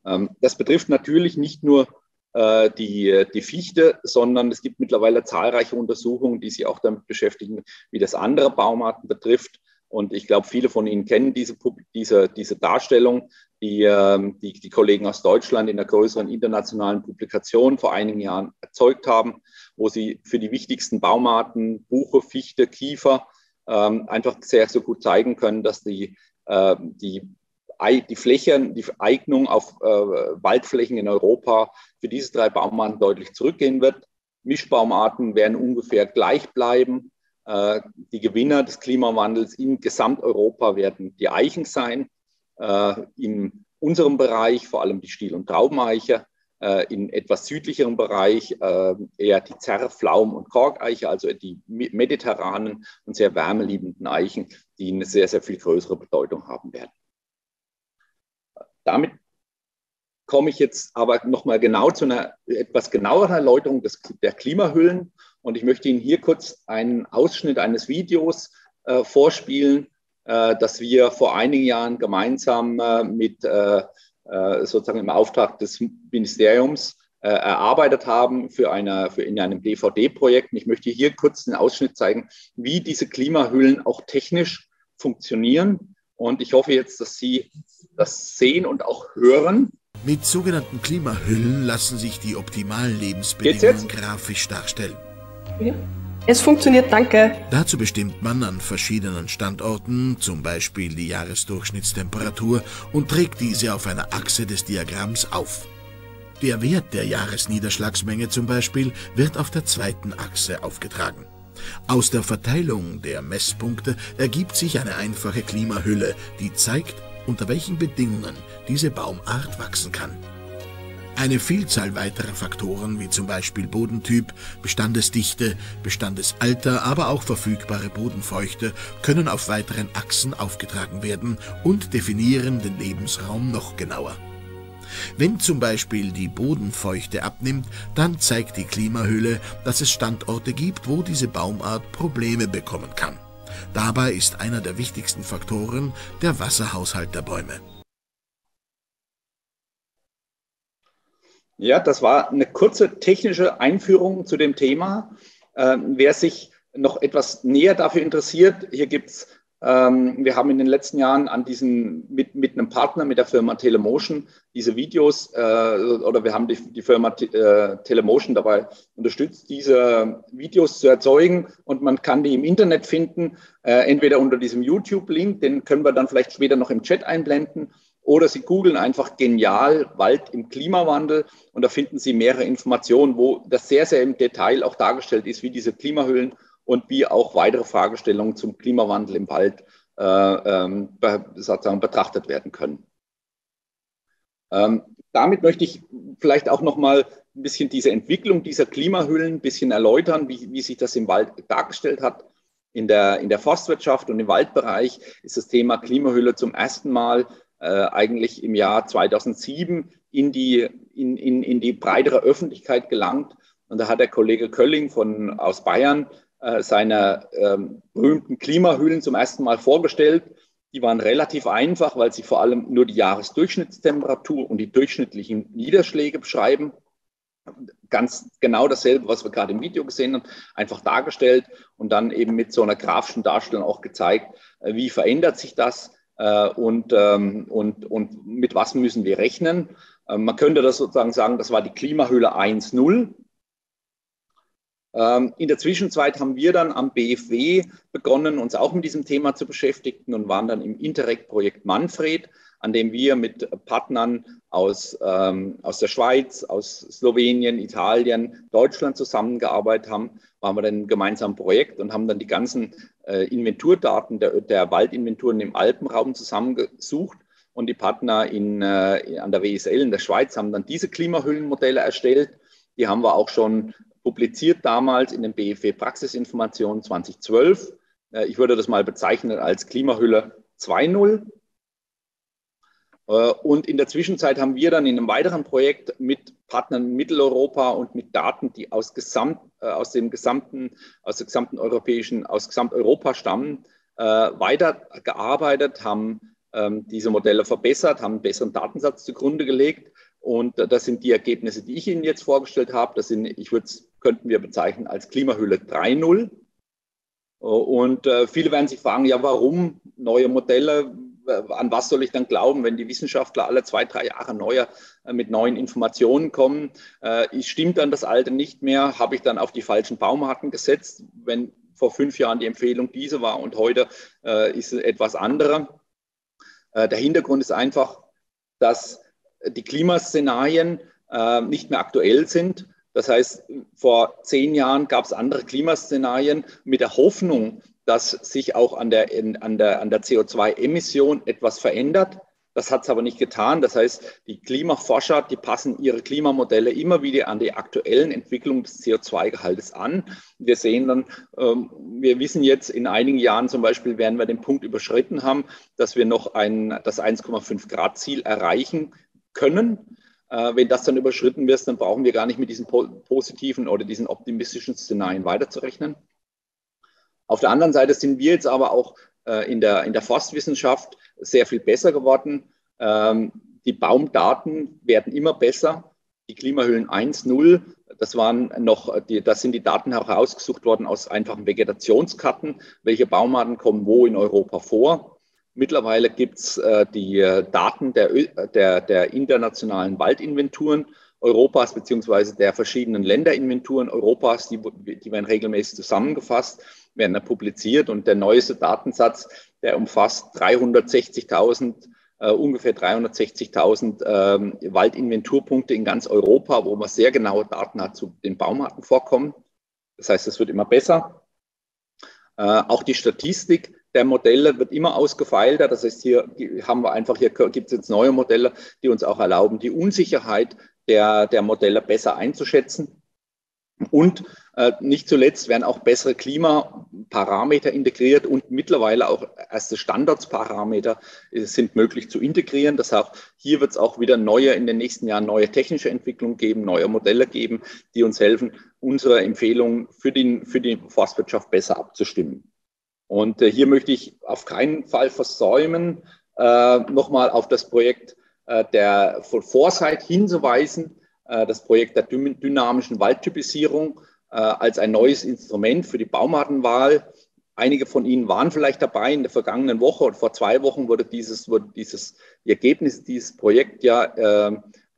Ähm, das betrifft natürlich nicht nur äh, die, die Fichte, sondern es gibt mittlerweile zahlreiche Untersuchungen, die sich auch damit beschäftigen, wie das andere Baumarten betrifft. Und ich glaube, viele von Ihnen kennen diese, diese, diese Darstellung, die, ähm, die die Kollegen aus Deutschland in der größeren internationalen Publikation vor einigen Jahren erzeugt haben, wo sie für die wichtigsten Baumarten, Buche, Fichte, Kiefer, ähm, einfach sehr, sehr gut zeigen können, dass die, äh, die, die Flächen, die Eignung auf äh, Waldflächen in Europa für diese drei Baumarten deutlich zurückgehen wird. Mischbaumarten werden ungefähr gleich bleiben. Äh, die Gewinner des Klimawandels in Gesamteuropa werden die Eichen sein. Äh, in unserem Bereich vor allem die Stiel- und Traubeneiche. Äh, in etwas südlicherem Bereich eher die Zerr-, Pflaum- und Korkeiche, also die mediterranen und sehr wärmeliebenden Eichen, die eine sehr, sehr viel größere Bedeutung haben werden. Damit komme ich jetzt aber nochmal genau zu einer etwas genaueren Erläuterung des, der Klimahüllen und ich möchte Ihnen hier kurz einen Ausschnitt eines Videos äh, vorspielen, äh, das wir vor einigen Jahren gemeinsam äh, mit äh, äh, sozusagen im Auftrag des Ministeriums äh, erarbeitet haben für, eine, für in einem DVD-Projekt. Ich möchte hier kurz einen Ausschnitt zeigen, wie diese Klimahüllen auch technisch funktionieren. Und ich hoffe jetzt, dass Sie das sehen und auch hören. Mit sogenannten Klimahüllen lassen sich die optimalen Lebensbedingungen grafisch darstellen. Es funktioniert, danke. Dazu bestimmt man an verschiedenen Standorten zum Beispiel die Jahresdurchschnittstemperatur und trägt diese auf einer Achse des Diagramms auf. Der Wert der Jahresniederschlagsmenge zum Beispiel wird auf der zweiten Achse aufgetragen. Aus der Verteilung der Messpunkte ergibt sich eine einfache Klimahülle, die zeigt, unter welchen Bedingungen diese Baumart wachsen kann. Eine Vielzahl weiterer Faktoren wie zum Beispiel Bodentyp, Bestandesdichte, Bestandesalter, aber auch verfügbare Bodenfeuchte können auf weiteren Achsen aufgetragen werden und definieren den Lebensraum noch genauer. Wenn zum Beispiel die Bodenfeuchte abnimmt, dann zeigt die Klimahülle, dass es Standorte gibt, wo diese Baumart Probleme bekommen kann. Dabei ist einer der wichtigsten Faktoren der Wasserhaushalt der Bäume. Ja, das war eine kurze technische Einführung zu dem Thema. Ähm, wer sich noch etwas näher dafür interessiert, hier gibt es, ähm, wir haben in den letzten Jahren an diesen, mit, mit einem Partner, mit der Firma Telemotion, diese Videos, äh, oder wir haben die, die Firma äh, Telemotion dabei unterstützt, diese Videos zu erzeugen und man kann die im Internet finden, äh, entweder unter diesem YouTube-Link, den können wir dann vielleicht später noch im Chat einblenden, oder Sie googeln einfach genial Wald im Klimawandel und da finden Sie mehrere Informationen, wo das sehr, sehr im Detail auch dargestellt ist, wie diese Klimahüllen und wie auch weitere Fragestellungen zum Klimawandel im Wald äh, ähm, sozusagen betrachtet werden können. Ähm, damit möchte ich vielleicht auch noch mal ein bisschen diese Entwicklung dieser Klimahüllen ein bisschen erläutern, wie, wie sich das im Wald dargestellt hat. In der, in der Forstwirtschaft und im Waldbereich ist das Thema Klimahülle zum ersten Mal eigentlich im Jahr 2007 in die, in, in, in die breitere Öffentlichkeit gelangt. Und da hat der Kollege Kölling von, aus Bayern äh, seine ähm, berühmten Klimahüllen zum ersten Mal vorgestellt. Die waren relativ einfach, weil sie vor allem nur die Jahresdurchschnittstemperatur und die durchschnittlichen Niederschläge beschreiben. Ganz genau dasselbe, was wir gerade im Video gesehen haben, einfach dargestellt und dann eben mit so einer grafischen Darstellung auch gezeigt, äh, wie verändert sich das äh, und, ähm, und, und mit was müssen wir rechnen. Ähm, man könnte das sozusagen sagen, das war die Klimahülle 1.0. Ähm, in der Zwischenzeit haben wir dann am BFW begonnen, uns auch mit diesem Thema zu beschäftigen und waren dann im Interreg-Projekt Manfred, an dem wir mit Partnern aus, ähm, aus der Schweiz, aus Slowenien, Italien, Deutschland zusammengearbeitet haben, waren wir dann im gemeinsamen Projekt und haben dann die ganzen äh, Inventurdaten der, der Waldinventuren im Alpenraum zusammengesucht. Und die Partner in, äh, an der WSL in der Schweiz haben dann diese Klimahüllenmodelle erstellt. Die haben wir auch schon publiziert damals in den BFW Praxisinformationen 2012. Äh, ich würde das mal bezeichnen als Klimahülle 2.0. Äh, und in der Zwischenzeit haben wir dann in einem weiteren Projekt mit Partnern Mitteleuropa und mit Daten, die aus, Gesamt, äh, aus dem gesamten, aus der gesamten europäischen, aus Gesamteuropa stammen, äh, weitergearbeitet, haben ähm, diese Modelle verbessert, haben einen besseren Datensatz zugrunde gelegt. Und das sind die Ergebnisse, die ich Ihnen jetzt vorgestellt habe. Das sind, ich würde könnten wir bezeichnen als Klimahülle 3.0. Und viele werden sich fragen, ja, warum neue Modelle? An was soll ich dann glauben, wenn die Wissenschaftler alle zwei, drei Jahre neuer äh, mit neuen Informationen kommen? Äh, stimmt dann das Alte nicht mehr? Habe ich dann auf die falschen Baumarten gesetzt, wenn vor fünf Jahren die Empfehlung diese war und heute äh, ist es etwas anderer? Äh, der Hintergrund ist einfach, dass die Klimaszenarien äh, nicht mehr aktuell sind. Das heißt, vor zehn Jahren gab es andere Klimaszenarien mit der Hoffnung, dass sich auch an der, in, an der, an der CO2-Emission etwas verändert. Das hat es aber nicht getan. Das heißt, die Klimaforscher, die passen ihre Klimamodelle immer wieder an die aktuellen Entwicklungen des CO2-Gehaltes an. Wir sehen dann, ähm, wir wissen jetzt, in einigen Jahren zum Beispiel werden wir den Punkt überschritten haben, dass wir noch ein, das 1,5 Grad Ziel erreichen können. Äh, wenn das dann überschritten wird, dann brauchen wir gar nicht mit diesen positiven oder diesen optimistischen Szenarien weiterzurechnen. Auf der anderen Seite sind wir jetzt aber auch äh, in, der, in der Forstwissenschaft sehr viel besser geworden. Ähm, die Baumdaten werden immer besser. Die Klimahöhlen 1.0, das waren noch, die, das sind die Daten herausgesucht worden aus einfachen Vegetationskarten, welche Baumarten kommen wo in Europa vor. Mittlerweile gibt es äh, die Daten der, der, der internationalen Waldinventuren Europas beziehungsweise der verschiedenen Länderinventuren Europas, die, die werden regelmäßig zusammengefasst werden publiziert und der neueste Datensatz, der umfasst 360.000 Uh, äh, ungefähr 360.000 ähm, Waldinventurpunkte in ganz Europa, wo man sehr genaue Daten hat zu den Baumarten vorkommen. Das heißt, es wird immer besser. Uh, auch die Statistik der Modelle wird immer ausgefeilter. Das heißt, hier haben wir einfach, hier gibt es jetzt neue Modelle, die uns auch erlauben, die Unsicherheit der, der Modelle besser einzuschätzen. Und äh, nicht zuletzt werden auch bessere Klimaparameter integriert und mittlerweile auch erste Standardsparameter äh, sind möglich zu integrieren. Das heißt, hier wird es auch wieder neue, in den nächsten Jahren neue technische Entwicklungen geben, neue Modelle geben, die uns helfen, unsere Empfehlungen für, den, für die Forstwirtschaft besser abzustimmen. Und äh, hier möchte ich auf keinen Fall versäumen, äh, nochmal auf das Projekt äh, der Foresight hinzuweisen, äh, das Projekt der dynamischen Waldtypisierung äh, als ein neues Instrument für die Baumartenwahl. Einige von Ihnen waren vielleicht dabei in der vergangenen Woche und vor zwei Wochen wurde dieses, wurde dieses die Ergebnisse dieses Projekts ja äh,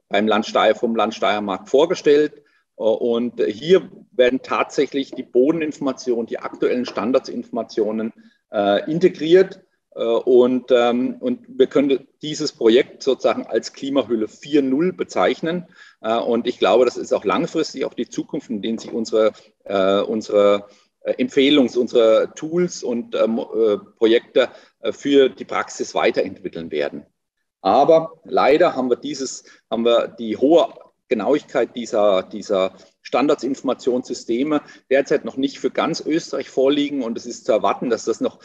beim Land vom Land Steiermark vorgestellt. Äh, und hier werden tatsächlich die Bodeninformationen, die aktuellen Standardsinformationen äh, integriert. Äh, und, ähm, und wir können dieses Projekt sozusagen als Klimahülle 4.0 bezeichnen. Äh, und ich glaube, das ist auch langfristig auch die Zukunft, in denen sich unsere, äh, unsere Empfehlungs-, unsere Tools und ähm, Projekte für die Praxis weiterentwickeln werden. Aber leider haben wir dieses, haben wir die hohe Genauigkeit dieser, dieser Standardsinformationssysteme derzeit noch nicht für ganz Österreich vorliegen und es ist zu erwarten, dass das noch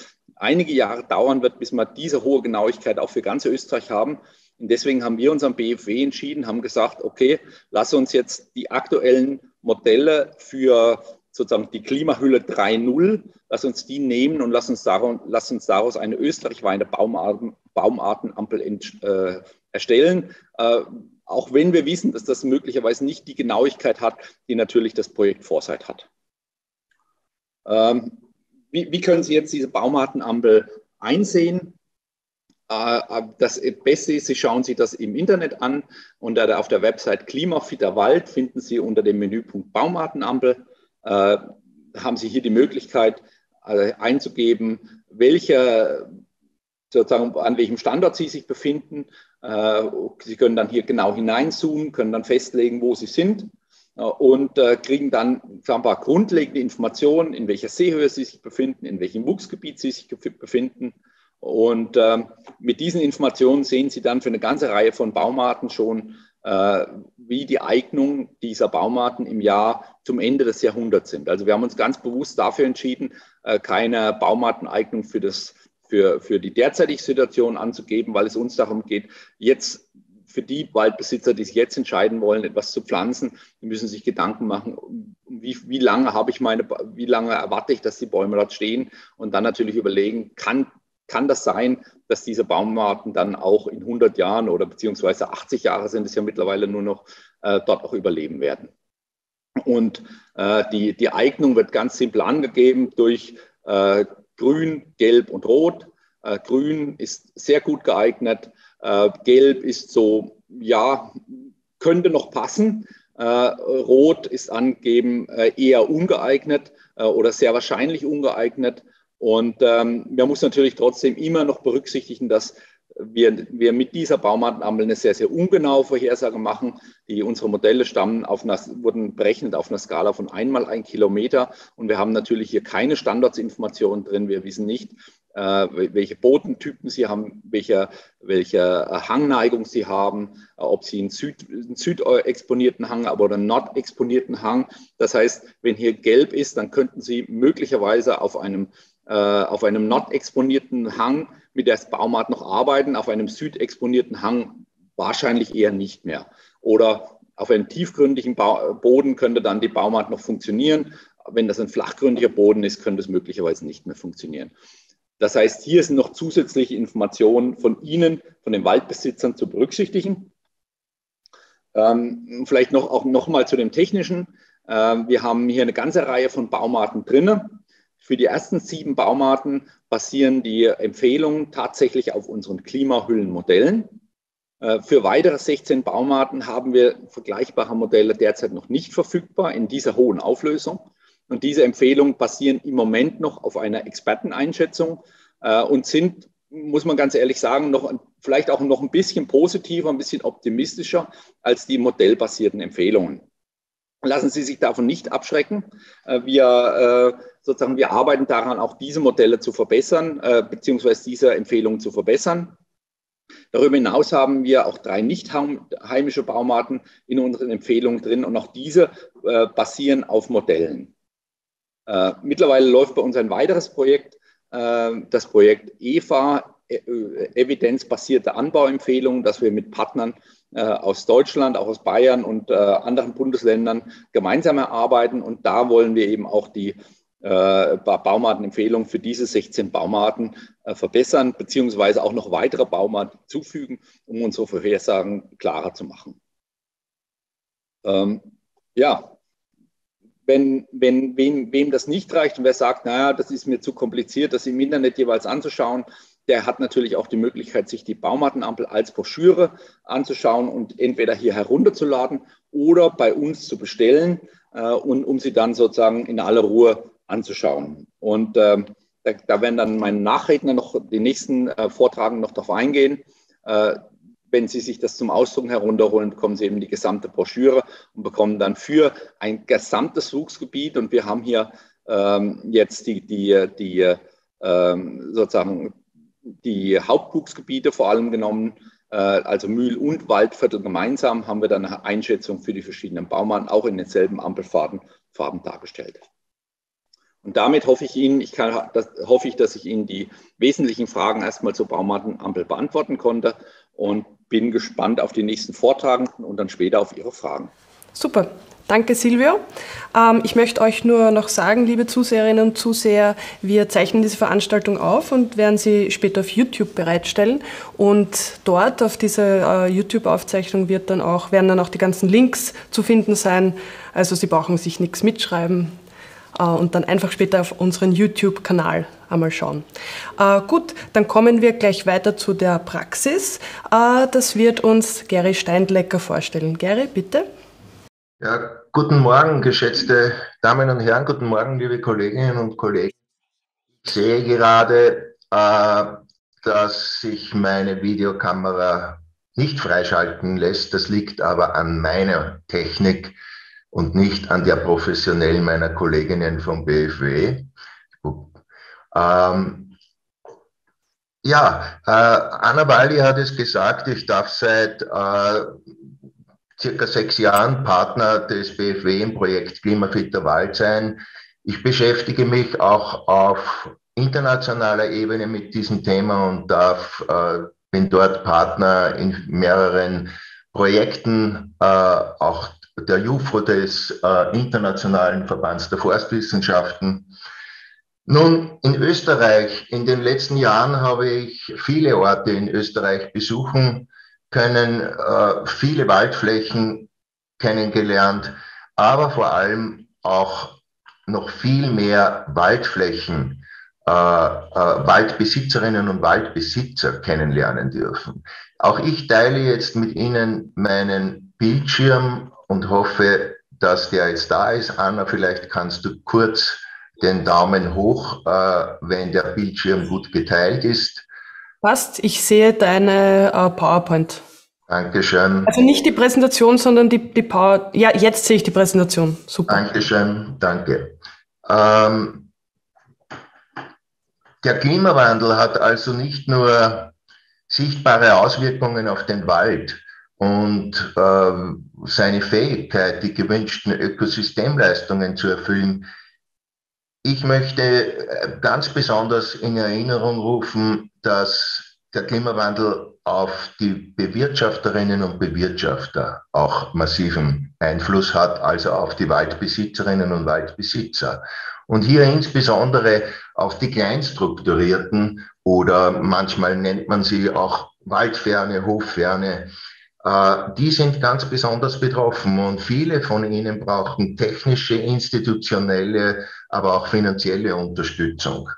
einige Jahre dauern wird, bis wir diese hohe Genauigkeit auch für ganz Österreich haben. Und deswegen haben wir uns am BFW entschieden, haben gesagt, okay, lass uns jetzt die aktuellen Modelle für sozusagen die Klimahülle 3.0, lass uns die nehmen und lass uns daraus, lass uns daraus eine österreichweite Baumarten, Baumartenampel äh, erstellen. Äh, auch wenn wir wissen, dass das möglicherweise nicht die Genauigkeit hat, die natürlich das Projekt Foresight hat. Ähm, wie, wie können Sie jetzt diese Baumartenampel einsehen? Äh, äh, das Beste ist, Sie schauen sich das im Internet an. Und auf der Website Klimafitter Wald finden Sie unter dem Menüpunkt Baumartenampel, äh, haben Sie hier die Möglichkeit einzugeben, welche, sozusagen an welchem Standort Sie sich befinden. Sie können dann hier genau hineinzoomen, können dann festlegen, wo Sie sind und äh, kriegen dann ein paar grundlegende Informationen, in welcher Seehöhe sie sich befinden, in welchem Wuchsgebiet sie sich befinden. Und ähm, mit diesen Informationen sehen Sie dann für eine ganze Reihe von Baumarten schon, äh, wie die Eignung dieser Baumarten im Jahr zum Ende des Jahrhunderts sind. Also wir haben uns ganz bewusst dafür entschieden, äh, keine Baumarteneignung für das für, für die derzeitige Situation anzugeben, weil es uns darum geht, jetzt für die Waldbesitzer, die sich jetzt entscheiden wollen, etwas zu pflanzen, die müssen sich Gedanken machen, wie, wie lange habe ich meine, wie lange erwarte ich, dass die Bäume dort stehen und dann natürlich überlegen, kann, kann das sein, dass diese Baumarten dann auch in 100 Jahren oder beziehungsweise 80 Jahre sind es ja mittlerweile nur noch, äh, dort auch überleben werden. Und äh, die, die Eignung wird ganz simpel angegeben durch äh, Grün, Gelb und Rot. Äh, Grün ist sehr gut geeignet. Äh, Gelb ist so, ja, könnte noch passen. Äh, Rot ist angegeben eher ungeeignet oder sehr wahrscheinlich ungeeignet. Und ähm, man muss natürlich trotzdem immer noch berücksichtigen, dass wir, wir mit dieser Baumartenampel eine sehr, sehr ungenaue Vorhersage machen. Die, unsere Modelle stammen auf einer, wurden berechnet auf einer Skala von einmal ein Kilometer. Und wir haben natürlich hier keine Standardinformationen drin. Wir wissen nicht, äh, welche Bodentypen sie haben, welche, welche Hangneigung sie haben, äh, ob sie einen, Süd, einen südexponierten Hang, aber einen nordexponierten Hang. Das heißt, wenn hier gelb ist, dann könnten Sie möglicherweise auf einem, äh, auf einem nordexponierten Hang mit der Baumart noch arbeiten, auf einem südexponierten Hang wahrscheinlich eher nicht mehr. Oder auf einem tiefgründigen Boden könnte dann die Baumart noch funktionieren. Wenn das ein flachgründiger Boden ist, könnte es möglicherweise nicht mehr funktionieren. Das heißt, hier sind noch zusätzliche Informationen von Ihnen, von den Waldbesitzern zu berücksichtigen. Ähm, vielleicht noch auch noch mal zu dem Technischen. Ähm, wir haben hier eine ganze Reihe von Baumarten drin. Für die ersten sieben Baumarten basieren die Empfehlungen tatsächlich auf unseren Klimahüllenmodellen. Äh, für weitere 16 Baumarten haben wir vergleichbare Modelle derzeit noch nicht verfügbar in dieser hohen Auflösung. Und diese Empfehlungen basieren im Moment noch auf einer Experteneinschätzung äh, und sind, muss man ganz ehrlich sagen, noch vielleicht auch noch ein bisschen positiver, ein bisschen optimistischer als die modellbasierten Empfehlungen. Lassen Sie sich davon nicht abschrecken. Äh, wir, sozusagen, wir arbeiten daran, auch diese Modelle zu verbessern, beziehungsweise diese Empfehlungen zu verbessern. Darüber hinaus haben wir auch drei nicht heimische Baumarten in unseren Empfehlungen drin und auch diese basieren auf Modellen. Mittlerweile läuft bei uns ein weiteres Projekt, das Projekt EVA, evidenzbasierte Anbauempfehlungen, das wir mit Partnern äh, aus Deutschland, auch aus Bayern und äh, anderen Bundesländern gemeinsam erarbeiten. Und da wollen wir eben auch die äh, Baumartenempfehlung für diese 16 Baumarten verbessern, beziehungsweise auch noch weitere Baumarten zufügen, um unsere Vorhersagen klarer zu machen. Ähm, ja, wenn, wenn wem, wem das nicht reicht und wer sagt, naja, das ist mir zu kompliziert, das im Internet jeweils anzuschauen, der hat natürlich auch die Möglichkeit, sich die Baumartenampel als Broschüre anzuschauen und entweder hier herunterzuladen oder bei uns zu bestellen äh, und um sie dann sozusagen in aller Ruhe anzuschauen. Und äh, da, da, werden dann meine Nachredner noch die nächsten äh, Vortragen noch darauf eingehen. Äh, wenn Sie sich das zum Ausdruck herunterholen, bekommen Sie eben die gesamte Broschüre und bekommen dann für ein gesamtes Wuchsgebiet und wir haben hier ähm, jetzt die, die, die ähm, sozusagen die Hauptwuchsgebiete vor allem genommen, äh, also Mühl- und Waldviertel gemeinsam, haben wir dann eine Einschätzung für die verschiedenen Baumarten auch in denselben Ampelfarben Farben dargestellt. Und damit hoffe ich Ihnen, ich kann, das, hoffe ich, dass ich Ihnen die wesentlichen Fragen erstmal zur Baumartenampel beantworten konnte und bin gespannt auf die nächsten Vortragenden und dann später auf Ihre Fragen. Super. Danke, Silvio. Ähm, ich möchte euch nur noch sagen, liebe Zuseherinnen und Zuseher, wir zeichnen diese Veranstaltung auf und werden sie später auf YouTube bereitstellen. Und dort auf dieser äh, YouTube-Aufzeichnung wird dann auch, werden dann auch die ganzen Links zu finden sein. Also Sie brauchen sich nichts mitschreiben und dann einfach später auf unseren YouTube-Kanal einmal schauen. Äh, gut, dann kommen wir gleich weiter zu der Praxis. Äh, das wird uns Gary Steindlecker vorstellen. Gary, bitte. Ja, guten Morgen, geschätzte Damen und Herren, guten Morgen, liebe Kolleginnen und Kollegen. Ich sehe gerade, äh, dass sich meine Videokamera nicht freischalten lässt. Das liegt aber an meiner Technik und nicht an der professionellen meiner Kolleginnen vom BFW. Ähm, ja, äh, Anna Walli hat es gesagt, ich darf seit äh, circa sechs Jahren Partner des BFW im Projekt Klimafitter Wald sein. Ich beschäftige mich auch auf internationaler Ebene mit diesem Thema und darf, äh, bin dort Partner in mehreren Projekten, äh, auch der JUFO des äh, Internationalen Verbands der Forstwissenschaften. Nun, in Österreich, in den letzten Jahren habe ich viele Orte in Österreich besuchen können, äh, viele Waldflächen kennengelernt, aber vor allem auch noch viel mehr Waldflächen, äh, äh, Waldbesitzerinnen und Waldbesitzer kennenlernen dürfen. Auch ich teile jetzt mit Ihnen meinen Bildschirm und hoffe, dass der jetzt da ist. Anna, vielleicht kannst du kurz den Daumen hoch, äh, wenn der Bildschirm gut geteilt ist. Passt, ich sehe deine äh, PowerPoint. Dankeschön. Also nicht die Präsentation, sondern die, die Power. Ja, jetzt sehe ich die Präsentation. Super. Dankeschön, danke. Ähm, der Klimawandel hat also nicht nur sichtbare Auswirkungen auf den Wald und äh, seine Fähigkeit, die gewünschten Ökosystemleistungen zu erfüllen. Ich möchte äh, ganz besonders in Erinnerung rufen, dass der Klimawandel auf die Bewirtschafterinnen und Bewirtschafter auch massiven Einfluss hat, also auf die Waldbesitzerinnen und Waldbesitzer. Und hier insbesondere auf die kleinstrukturierten oder manchmal nennt man sie auch waldferne, hofferne, die sind ganz besonders betroffen und viele von ihnen brauchen technische, institutionelle, aber auch finanzielle Unterstützung.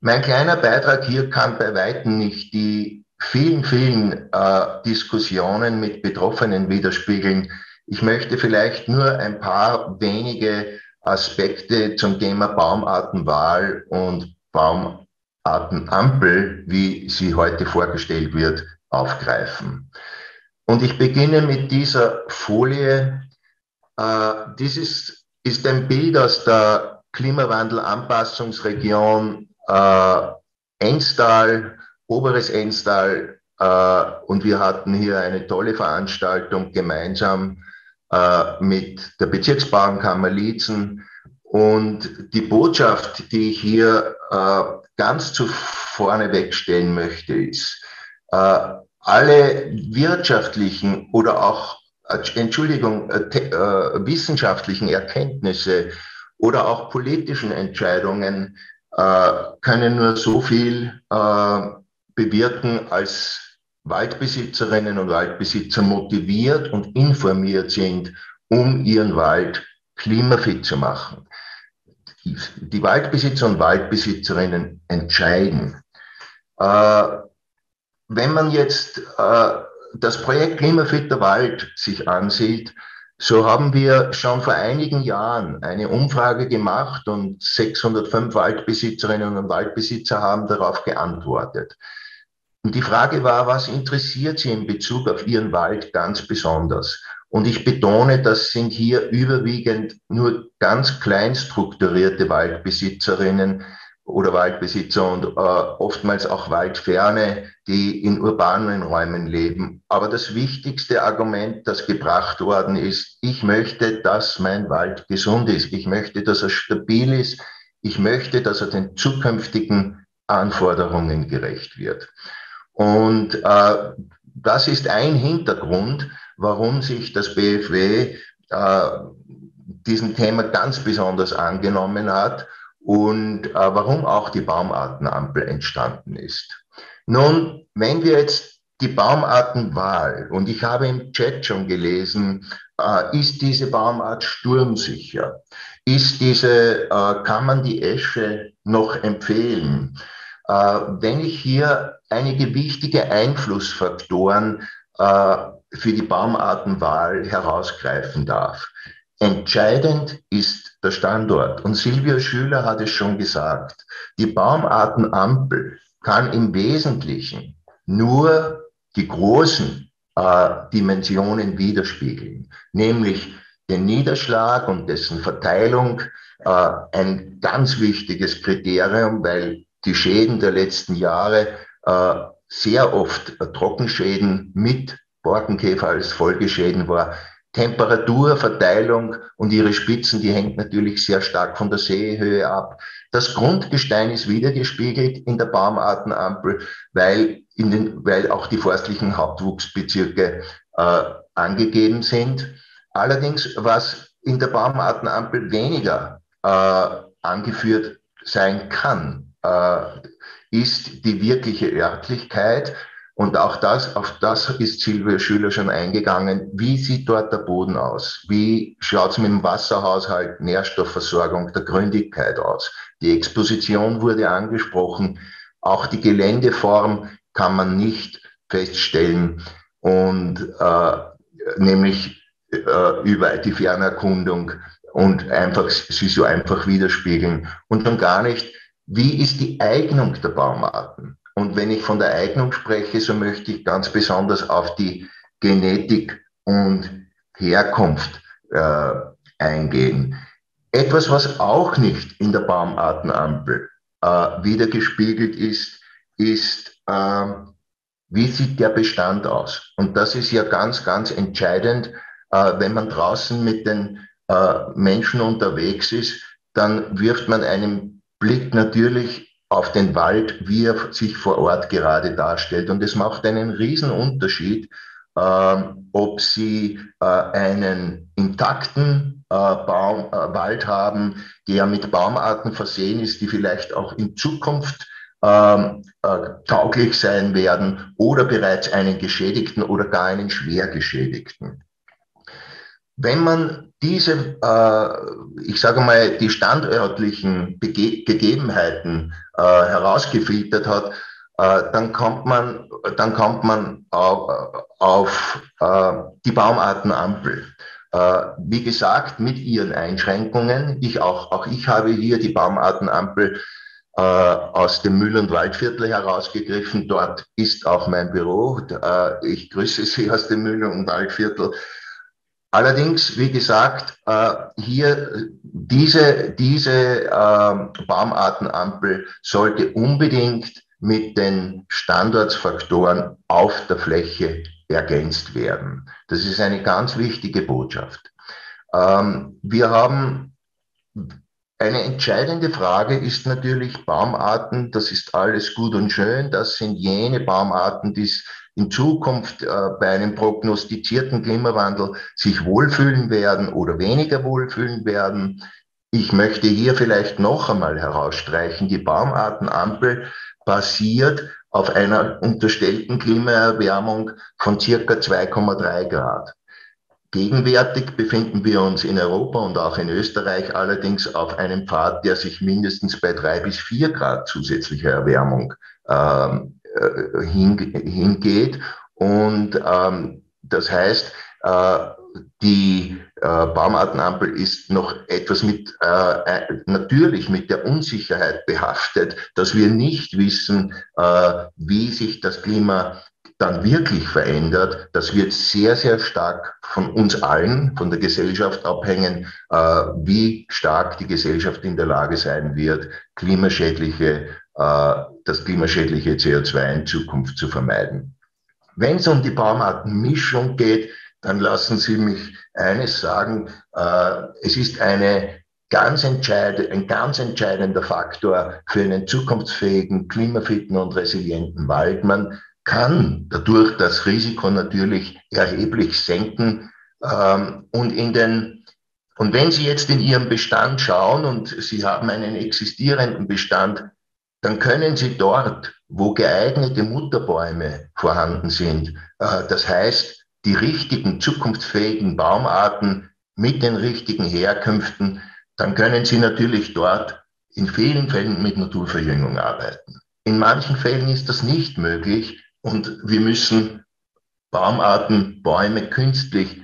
Mein kleiner Beitrag hier kann bei weitem nicht die vielen, vielen äh, Diskussionen mit Betroffenen widerspiegeln. Ich möchte vielleicht nur ein paar wenige Aspekte zum Thema Baumartenwahl und Baumartenampel, wie sie heute vorgestellt wird, aufgreifen. Und ich beginne mit dieser Folie. Äh, dieses ist ein Bild aus der Klimawandelanpassungsregion äh, Enstal, Oberes Enstal. Äh, und wir hatten hier eine tolle Veranstaltung gemeinsam äh, mit der Bezirksbauernkammer Liezen. Und die Botschaft, die ich hier äh, ganz zu vorne wegstellen möchte, ist, äh, alle wirtschaftlichen oder auch, Entschuldigung, äh, äh, wissenschaftlichen Erkenntnisse oder auch politischen Entscheidungen äh, können nur so viel äh, bewirken, als Waldbesitzerinnen und Waldbesitzer motiviert und informiert sind, um ihren Wald klimafit zu machen. Die Waldbesitzer und Waldbesitzerinnen entscheiden. Äh, wenn man jetzt äh, das Projekt Klimafitter Wald sich ansieht, so haben wir schon vor einigen Jahren eine Umfrage gemacht und 605 Waldbesitzerinnen und Waldbesitzer haben darauf geantwortet. Und die Frage war, was interessiert Sie in Bezug auf Ihren Wald ganz besonders? Und ich betone, das sind hier überwiegend nur ganz klein strukturierte Waldbesitzerinnen, oder Waldbesitzer und äh, oftmals auch Waldferne, die in urbanen Räumen leben. Aber das wichtigste Argument, das gebracht worden ist, ich möchte, dass mein Wald gesund ist. Ich möchte, dass er stabil ist. Ich möchte, dass er den zukünftigen Anforderungen gerecht wird. Und äh, das ist ein Hintergrund, warum sich das BFW äh, diesem Thema ganz besonders angenommen hat und äh, warum auch die Baumartenampel entstanden ist. Nun, wenn wir jetzt die Baumartenwahl, und ich habe im Chat schon gelesen, äh, ist diese Baumart sturmsicher? Ist diese, äh, kann man die Esche noch empfehlen? Äh, wenn ich hier einige wichtige Einflussfaktoren äh, für die Baumartenwahl herausgreifen darf. Entscheidend ist der Standort. Und Silvia Schüler hat es schon gesagt, die Baumartenampel kann im Wesentlichen nur die großen äh, Dimensionen widerspiegeln, nämlich den Niederschlag und dessen Verteilung, äh, ein ganz wichtiges Kriterium, weil die Schäden der letzten Jahre äh, sehr oft Trockenschäden mit Borkenkäfer als Folgeschäden war. Temperaturverteilung und ihre Spitzen, die hängt natürlich sehr stark von der Seehöhe ab. Das Grundgestein ist wiedergespiegelt in der Baumartenampel, weil, in den, weil auch die forstlichen Hauptwuchsbezirke äh, angegeben sind. Allerdings, was in der Baumartenampel weniger äh, angeführt sein kann, äh, ist die wirkliche Örtlichkeit. Und auch das, auf das ist Silvia Schüler schon eingegangen. Wie sieht dort der Boden aus? Wie schaut es mit dem Wasserhaushalt, Nährstoffversorgung, der Gründigkeit aus? Die Exposition wurde angesprochen. Auch die Geländeform kann man nicht feststellen. Und äh, nämlich äh, über die Fernerkundung und einfach sie so einfach widerspiegeln. Und dann gar nicht, wie ist die Eignung der Baumarten? Und wenn ich von der Eignung spreche, so möchte ich ganz besonders auf die Genetik und Herkunft äh, eingehen. Etwas, was auch nicht in der Baumartenampel äh, wiedergespiegelt ist, ist, äh, wie sieht der Bestand aus? Und das ist ja ganz, ganz entscheidend, äh, wenn man draußen mit den äh, Menschen unterwegs ist, dann wirft man einen Blick natürlich auf den Wald, wie er sich vor Ort gerade darstellt. Und es macht einen riesen Unterschied, äh, ob Sie äh, einen intakten äh, Baum, äh, Wald haben, der mit Baumarten versehen ist, die vielleicht auch in Zukunft ähm, äh, tauglich sein werden, oder bereits einen geschädigten oder gar einen schwer geschädigten. Wenn man diese, äh, ich sage mal, die standörtlichen Bege Gegebenheiten äh, herausgefiltert hat, äh, dann kommt man, dann kommt man auf, auf äh, die Baumartenampel. Äh, wie gesagt, mit ihren Einschränkungen. Ich auch, auch ich habe hier die Baumartenampel äh, aus dem Müll- und Waldviertel herausgegriffen. Dort ist auch mein Büro. ich grüße Sie aus dem Müll- und Waldviertel. Allerdings, wie gesagt, äh, hier diese, diese äh, Baumartenampel sollte unbedingt mit den Standortsfaktoren auf der Fläche ergänzt werden. Das ist eine ganz wichtige Botschaft. Ähm, wir haben eine entscheidende Frage ist natürlich Baumarten. Das ist alles gut und schön. Das sind jene Baumarten, die es in Zukunft äh, bei einem prognostizierten Klimawandel sich wohlfühlen werden oder weniger wohlfühlen werden. Ich möchte hier vielleicht noch einmal herausstreichen, die Baumartenampel basiert auf einer unterstellten Klimaerwärmung von circa 2,3 Grad. Gegenwärtig befinden wir uns in Europa und auch in Österreich allerdings auf einem Pfad, der sich mindestens bei drei bis vier Grad zusätzlicher Erwärmung ähm, äh, hingeht. Und ähm, das heißt, äh, die äh, Baumartenampel ist noch etwas mit, äh, natürlich mit der Unsicherheit behaftet, dass wir nicht wissen, äh, wie sich das Klima dann wirklich verändert. Das wird sehr, sehr stark von uns allen, von der Gesellschaft abhängen, äh, wie stark die Gesellschaft in der Lage sein wird, klimaschädliche äh, das klimaschädliche CO2 in Zukunft zu vermeiden. Wenn es um die Baumartenmischung geht, dann lassen Sie mich eines sagen, äh, es ist eine ganz entscheidend, ein ganz entscheidender Faktor für einen zukunftsfähigen, klimafitten und resilienten Wald. Man kann dadurch das Risiko natürlich erheblich senken ähm, und in den und wenn Sie jetzt in Ihrem Bestand schauen und Sie haben einen existierenden Bestand, dann können Sie dort, wo geeignete Mutterbäume vorhanden sind, äh, das heißt, die richtigen zukunftsfähigen Baumarten mit den richtigen Herkünften, dann können Sie natürlich dort in vielen Fällen mit Naturverjüngung arbeiten. In manchen Fällen ist das nicht möglich und wir müssen Baumarten, Bäume künstlich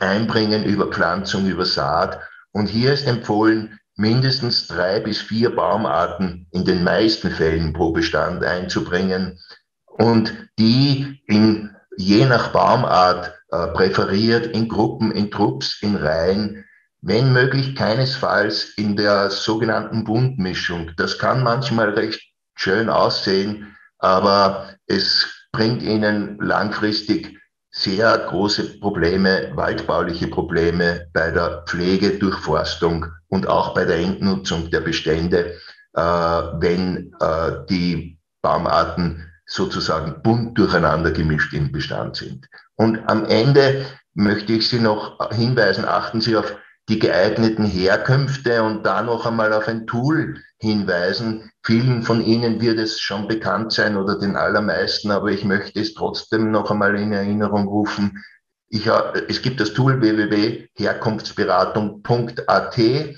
einbringen über Pflanzung, über Saat. Und hier ist empfohlen, mindestens drei bis vier Baumarten in den meisten Fällen pro Bestand einzubringen und die in, je nach Baumart äh, präferiert in Gruppen, in Trupps, in Reihen, wenn möglich keinesfalls in der sogenannten Buntmischung. Das kann manchmal recht schön aussehen, aber es bringt ihnen langfristig sehr große Probleme, waldbauliche Probleme bei der Pflege, Durchforstung und auch bei der Entnutzung der Bestände. äh, wenn äh, die Baumarten sozusagen bunt durcheinander gemischt im Bestand sind. Und am Ende möchte ich Sie noch hinweisen, achten Sie auf die geeigneten Herkünfte und da noch einmal auf ein Tool hinweisen. Vielen von Ihnen wird es schon bekannt sein oder den allermeisten, aber ich möchte es trotzdem noch einmal in Erinnerung rufen. Ich, es gibt das Tool www.herkunftsberatung.at. Äh,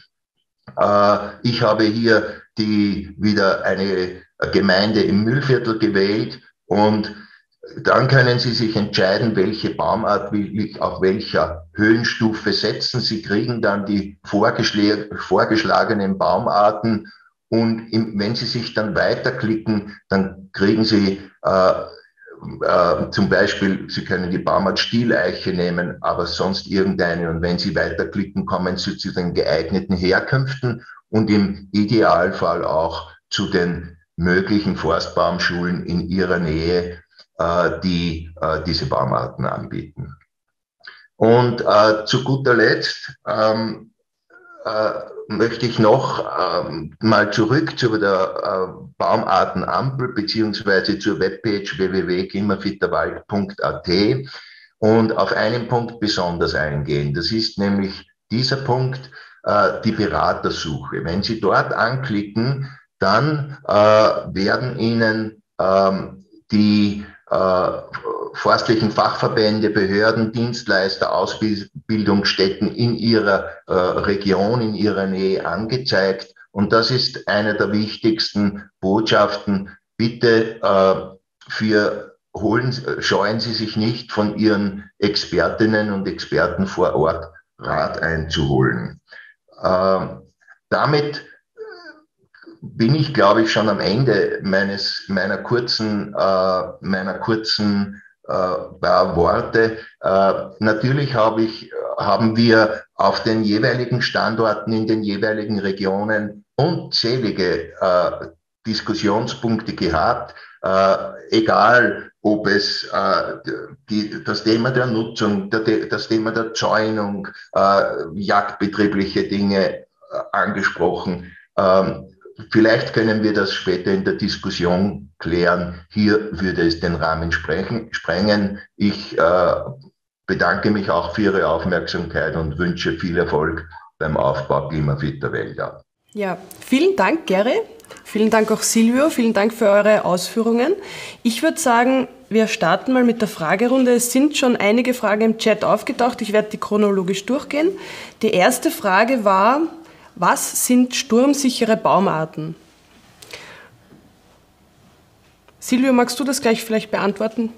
ich habe hier die wieder eine Gemeinde im Müllviertel gewählt und dann können Sie sich entscheiden, welche Baumart will ich auf welcher Höhenstufe setzen. Sie kriegen dann die vorgeschlagenen Baumarten und im, wenn Sie sich dann weiterklicken, dann kriegen Sie äh, äh, zum Beispiel, Sie können die Baumart Stieleiche nehmen, aber sonst irgendeine. Und wenn Sie weiterklicken, kommen Sie zu den geeigneten Herkünften und im Idealfall auch zu den möglichen Forstbaumschulen in Ihrer Nähe, äh, die äh, diese Baumarten anbieten. Und äh, zu guter Letzt ähm, äh, möchte ich noch ähm, mal zurück zu der äh, Baumartenampel beziehungsweise zur Webpage www.klimafitterwald.at und auf einen Punkt besonders eingehen. Das ist nämlich dieser Punkt, äh, die Beratersuche. Wenn Sie dort anklicken, dann äh, werden Ihnen ähm, die äh, forstlichen Fachverbände, Behörden, Dienstleister, Ausbildungsstätten in ihrer äh, Region, in ihrer Nähe angezeigt. Und das ist eine der wichtigsten Botschaften. Bitte äh, für holen, scheuen Sie sich nicht von Ihren Expertinnen und Experten vor Ort Rat einzuholen. Äh, damit bin ich, glaube ich, schon am Ende meines, meiner kurzen, äh, meiner kurzen äh, Worte. Äh, natürlich habe ich, haben wir auf den jeweiligen Standorten in den jeweiligen Regionen unzählige äh, Diskussionspunkte gehabt, äh, egal ob es äh, die, das Thema der Nutzung, der, das Thema der Zäunung, äh, jagdbetriebliche Dinge äh, angesprochen. Ähm, Vielleicht können wir das später in der Diskussion klären. Hier würde es den Rahmen sprengen. Ich äh, bedanke mich auch für Ihre Aufmerksamkeit und wünsche viel Erfolg beim Aufbau klimafiter Wälder. Ja, vielen Dank, Gary. Vielen Dank auch Silvio. Vielen Dank für eure Ausführungen. Ich würde sagen, wir starten mal mit der Fragerunde. Es sind schon einige Fragen im Chat aufgetaucht. Ich werde die chronologisch durchgehen. Die erste Frage war, was sind sturmsichere Baumarten? Silvio, magst du das gleich vielleicht beantworten?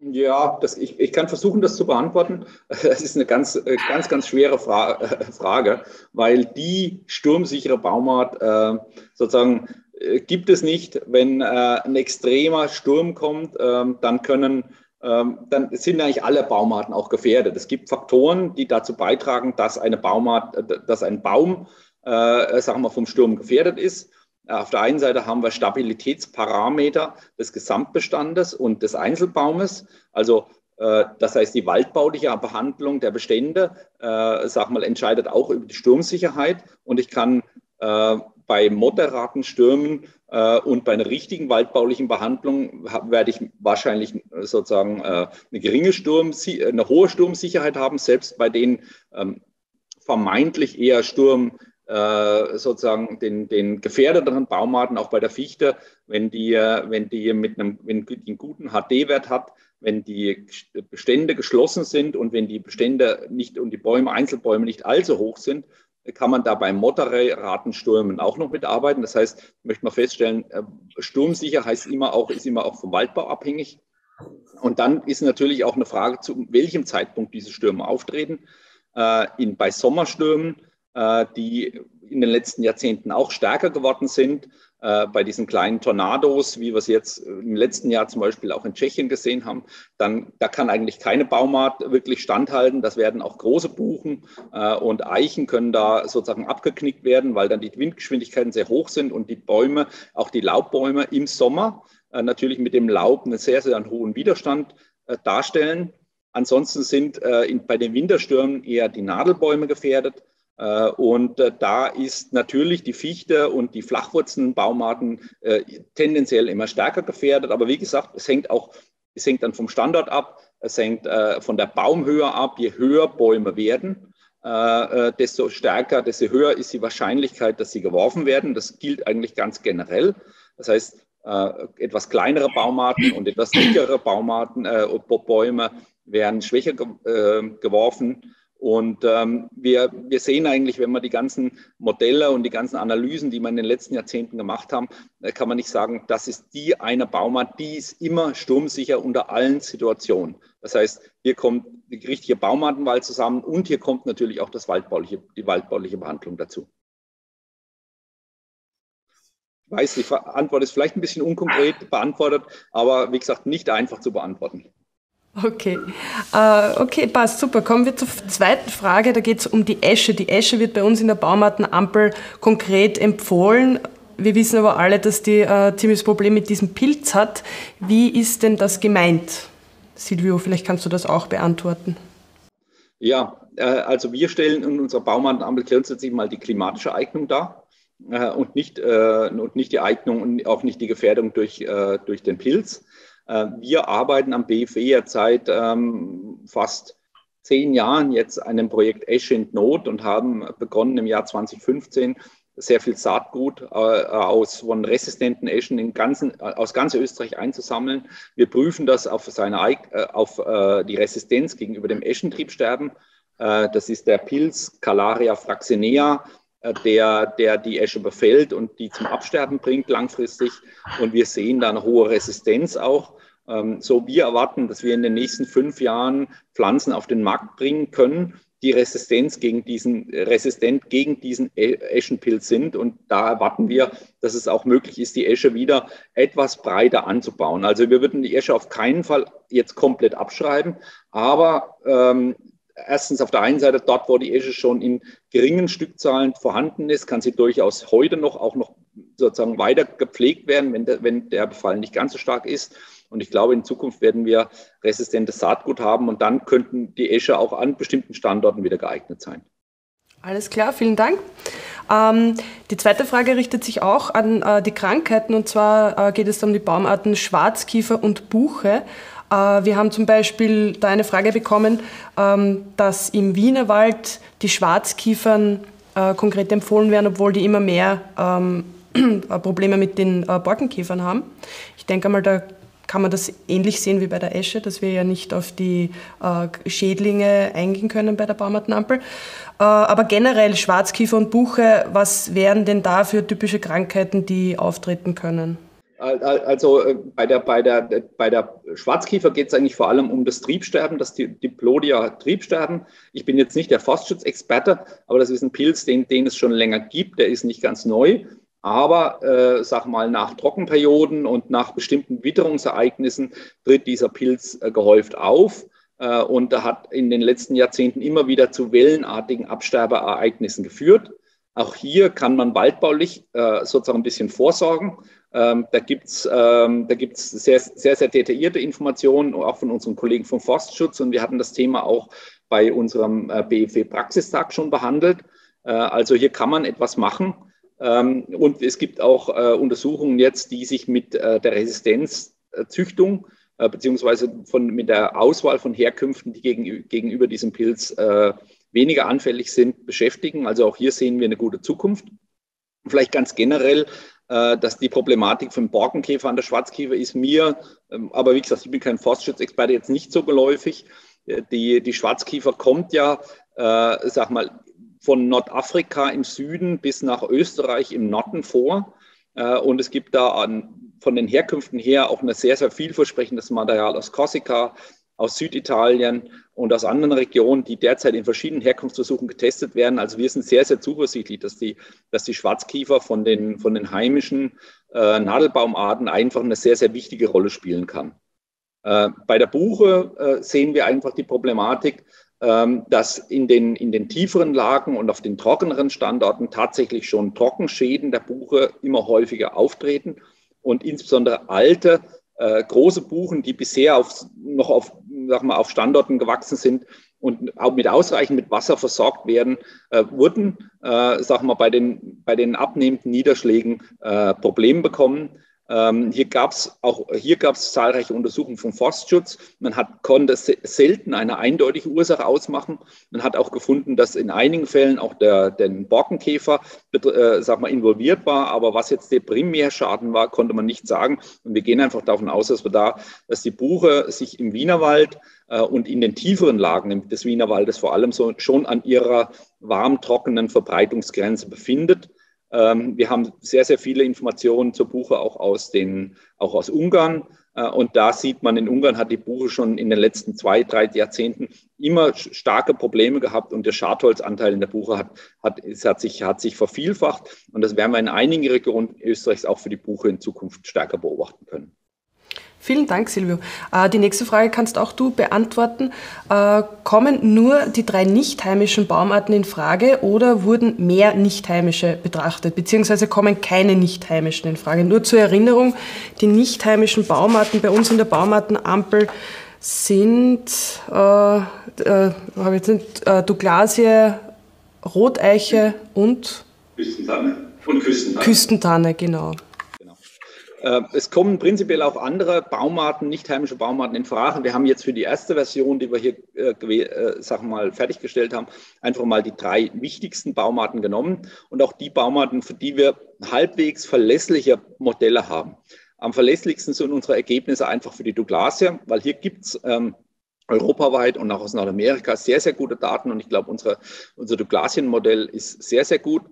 Ja, das, ich, ich kann versuchen, das zu beantworten. Das ist eine ganz, äh, ganz, ganz schwere Fra äh, Frage, weil die sturmsichere Baumart äh, sozusagen äh, gibt es nicht. Wenn äh, ein extremer Sturm kommt, äh, dann können ähm, dann sind eigentlich alle Baumarten auch gefährdet. Es gibt Faktoren, die dazu beitragen, dass eine Baumart, äh, dass ein Baum, äh, sagen wir, vom Sturm gefährdet ist. Auf der einen Seite haben wir Stabilitätsparameter des Gesamtbestandes und des Einzelbaumes. Also äh, das heißt, die waldbauliche Behandlung der Bestände, äh, sag mal, entscheidet auch über die Sturmsicherheit. Und ich kann äh, bei moderaten Stürmen äh, und bei einer richtigen waldbaulichen Behandlung werde ich wahrscheinlich sozusagen äh, eine geringe Sturm, eine hohe Sturmsicherheit haben, selbst bei den ähm, vermeintlich eher Sturm äh, sozusagen den, den gefährdeteren Baumarten, auch bei der Fichte, wenn die, wenn die mit einem, wenn die einen guten HD-Wert hat, wenn die Bestände geschlossen sind und wenn die Bestände nicht und die Bäume, Einzelbäume nicht allzu hoch sind, kann man da bei moderaten Stürmen auch noch mitarbeiten. Das heißt, ich möchte mal feststellen, äh, sturmsicher heißt immer auch, ist immer auch vom Waldbau abhängig. Und dann ist natürlich auch eine Frage, zu welchem Zeitpunkt diese Stürme auftreten. Äh, in, bei Sommerstürmen, äh, die in den letzten Jahrzehnten auch stärker geworden sind, äh, bei diesen kleinen Tornados, wie wir es jetzt im letzten Jahr zum Beispiel auch in Tschechien gesehen haben, dann da kann eigentlich keine Baumart wirklich standhalten. Das werden auch große Buchen äh, und Eichen können da sozusagen abgeknickt werden, weil dann die Windgeschwindigkeiten sehr hoch sind und die Bäume, auch die Laubbäume im Sommer äh, natürlich mit dem Laub einen sehr, sehr hohen Widerstand äh, darstellen. Ansonsten sind äh, in, bei den Winterstürmen eher die Nadelbäume gefährdet Äh, und äh, da ist natürlich die Fichte und die Flachwurzelnbaumarten äh, tendenziell immer stärker gefährdet. Aber wie gesagt, es hängt auch, es hängt dann vom Standort ab, es hängt von der Baumhöhe ab. Je höher Bäume werden, desto stärker, desto höher ist die Wahrscheinlichkeit, dass sie geworfen werden. Das gilt eigentlich ganz generell. Das heißt, etwas kleinere Baumarten und etwas dickere Baumarten, Bäume werden schwächer geworfen. Und ähm, wir, wir sehen eigentlich, wenn wir die ganzen Modelle und die ganzen Analysen, die wir in den letzten Jahrzehnten gemacht haben, äh, kann man nicht sagen, das ist die eine Baumart, die ist immer sturmsicher unter allen Situationen. Das heißt, hier kommt die richtige Baumartenwahl zusammen und hier kommt natürlich auch das waldbauliche, die waldbauliche Behandlung dazu. Ich weiß, die Antwort ist vielleicht ein bisschen unkonkret beantwortet, aber wie gesagt, nicht einfach zu beantworten. Okay. Uh, okay, passt, super. Kommen wir zur zweiten Frage. Da geht es um die Esche. Die Esche wird bei uns in der Baumartenampel konkret empfohlen. Wir wissen aber alle, dass die uh, ziemliches Problem mit diesem Pilz hat. Wie ist denn das gemeint? Silvio, vielleicht kannst du das auch beantworten. Ja, äh, also wir stellen in unserer Baumartenampel grundsätzlich mal die klimatische Eignung dar äh, und, nicht, äh, und nicht die Eignung und auch nicht die Gefährdung durch, äh, durch den Pilz. Äh, wir arbeiten am BFE jetzt seit ähm, fast zehn Jahren jetzt an dem Projekt Esche in Not und haben begonnen im Jahr 2015 sehr viel Saatgut äh, aus von resistenten Eschen in ganzen, aus ganz Österreich einzusammeln. Wir prüfen das auf, seine, äh, auf die Resistenz gegenüber dem Eschentriebsterben. Das ist der Pilz Calaria fraxinea. Äh, der, der die Esche befällt und die zum Absterben bringt langfristig. Und wir sehen da eine hohe Resistenz auch. Ähm, so wir erwarten, dass wir in den nächsten fünf Jahren Pflanzen auf den Markt bringen können, die Resistenz gegen diesen, resistent gegen diesen e-, Eschenpilz sind. Und da erwarten wir, dass es auch möglich ist, die Esche wieder etwas breiter anzubauen. Also wir würden die Esche auf keinen Fall jetzt komplett abschreiben, aber ähm, erstens auf der einen Seite dort, wo die Esche schon in geringen Stückzahlen vorhanden ist, kann sie durchaus heute noch auch noch sozusagen weiter gepflegt werden, wenn der, wenn der Befall nicht ganz so stark ist. Und ich glaube, in Zukunft werden wir resistentes Saatgut haben und dann könnten die Esche auch an bestimmten Standorten wieder geeignet sein. Alles klar, vielen Dank. Ähm, die zweite Frage richtet sich auch an äh, die Krankheiten und zwar äh, geht es um die Baumarten Schwarzkiefer und Buche. Äh, wir haben zum Beispiel da eine Frage bekommen, ähm, dass im Wienerwald die Schwarzkiefern äh, konkret empfohlen werden, obwohl die immer mehr ähm, Probleme mit den äh, Borkenkäfern haben. Ich denke mal, da kann man das ähnlich sehen wie bei der Esche, dass wir ja nicht auf die Schädlinge eingehen können bei der Baumartenampel. aber generell Schwarzkiefer und Buche, was wären denn da für typische Krankheiten, die auftreten können? Also äh, bei der, bei der, bei der Schwarzkiefer geht es eigentlich vor allem um das Triebsterben, das Diplodia-Triebsterben. Ich bin jetzt nicht der Forstschutzexperte, aber das ist ein Pilz, den, den es schon länger gibt. Der ist nicht ganz neu. Aber äh, sag mal, nach Trockenperioden und nach bestimmten Witterungsereignissen tritt dieser Pilz äh, gehäuft auf. Äh, und hat in den letzten Jahrzehnten immer wieder zu wellenartigen Absterbeereignissen geführt. Auch hier kann man waldbaulich äh, sozusagen ein bisschen vorsorgen. Ähm, da gibt es ähm, sehr, sehr, sehr detaillierte Informationen, auch von unseren Kollegen vom Forstschutz. Und wir hatten das Thema auch bei unserem äh, BFW-Praxistag schon behandelt. Äh, also hier kann man etwas machen. Ähm, und es gibt auch äh, Untersuchungen jetzt, die sich mit äh, der Resistenzzüchtung äh, beziehungsweise von, mit der Auswahl von Herkünften, die gegen, gegenüber diesem Pilz äh, weniger anfällig sind, beschäftigen. Also auch hier sehen wir eine gute Zukunft. Vielleicht ganz generell äh, dass die Problematik von Borkenkäfer an der Schwarzkiefer ist mir, ähm, aber wie gesagt, ich bin kein Forstschutzexperte, jetzt nicht so geläufig. Äh, die, die Schwarzkiefer kommt ja, äh, sag mal, von Nordafrika im Süden bis nach Österreich im Norden vor. Äh, und es gibt da an, von den Herkünften her auch ein sehr, sehr vielversprechendes Material aus Korsika, aus Süditalien und aus anderen Regionen, die derzeit in verschiedenen Herkunftsversuchen getestet werden. Also wir sind sehr, sehr zuversichtlich, dass die, dass die Schwarzkiefer von den, von den heimischen äh, Nadelbaumarten einfach eine sehr, sehr wichtige Rolle spielen kann. Äh, bei der Buche äh, sehen wir einfach die Problematik, ähm, dass in den, in den tieferen Lagen und auf den trockeneren Standorten tatsächlich schon Trockenschäden der Buche immer häufiger auftreten und insbesondere alte äh, große Buchen, die bisher auf, noch auf, sag mal, auf Standorten gewachsen sind, und auch mit ausreichend mit Wasser versorgt werden, äh, wurden, äh, sagen wir, bei den, bei den abnehmenden Niederschlägen äh, Probleme bekommen. Ähm, hier gab es auch hier gab es zahlreiche Untersuchungen vom Forstschutz. Man hat, konnte selten eine eindeutige Ursache ausmachen. Man hat auch gefunden, dass in einigen Fällen auch der, der Borkenkäfer äh, sag mal, involviert war. Aber was jetzt der Primärschaden war, konnte man nicht sagen. Und wir gehen einfach davon aus, dass wir da, dass die Buche sich im Wienerwald äh, und in den tieferen Lagen des Wienerwaldes vor allem so schon an ihrer warm trockenen Verbreitungsgrenze befindet. Ähm, wir haben sehr, sehr viele Informationen zur Buche auch aus, den, auch aus Ungarn. Äh, und da sieht man, in Ungarn hat die Buche schon in den letzten zwei, drei Jahrzehnten immer starke Probleme gehabt und der Schadholzanteil in der Buche hat, hat, es hat, sich, hat sich vervielfacht. Und das werden wir in einigen Regionen Österreichs auch für die Buche in Zukunft stärker beobachten können. Vielen Dank, Silvio. Äh, die nächste Frage kannst auch du beantworten. Äh, kommen nur die drei nicht heimischen Baumarten in Frage oder wurden mehr nicht heimische betrachtet, beziehungsweise kommen keine nicht heimischen in Frage? Nur zur Erinnerung, die nicht heimischen Baumarten bei uns in der Baumartenampel sind, äh, äh, jetzt nicht, äh, Douglasie, Roteiche und Küstentanne. Und Küstentanne. Küstentanne, genau. Äh, es kommen prinzipiell auch andere Baumarten, nicht heimische Baumarten in Frage. Wir haben jetzt für die erste Version, die wir hier äh, äh, sagen mal fertiggestellt haben, einfach mal die drei wichtigsten Baumarten genommen und auch die Baumarten, für die wir halbwegs verlässliche Modelle haben. Am verlässlichsten sind unsere Ergebnisse einfach für die Douglasie, weil hier gibt es ähm, europaweit und auch aus Nordamerika sehr, sehr gute Daten und ich glaube, unsere, unser Douglasien-Modell ist sehr, sehr gut.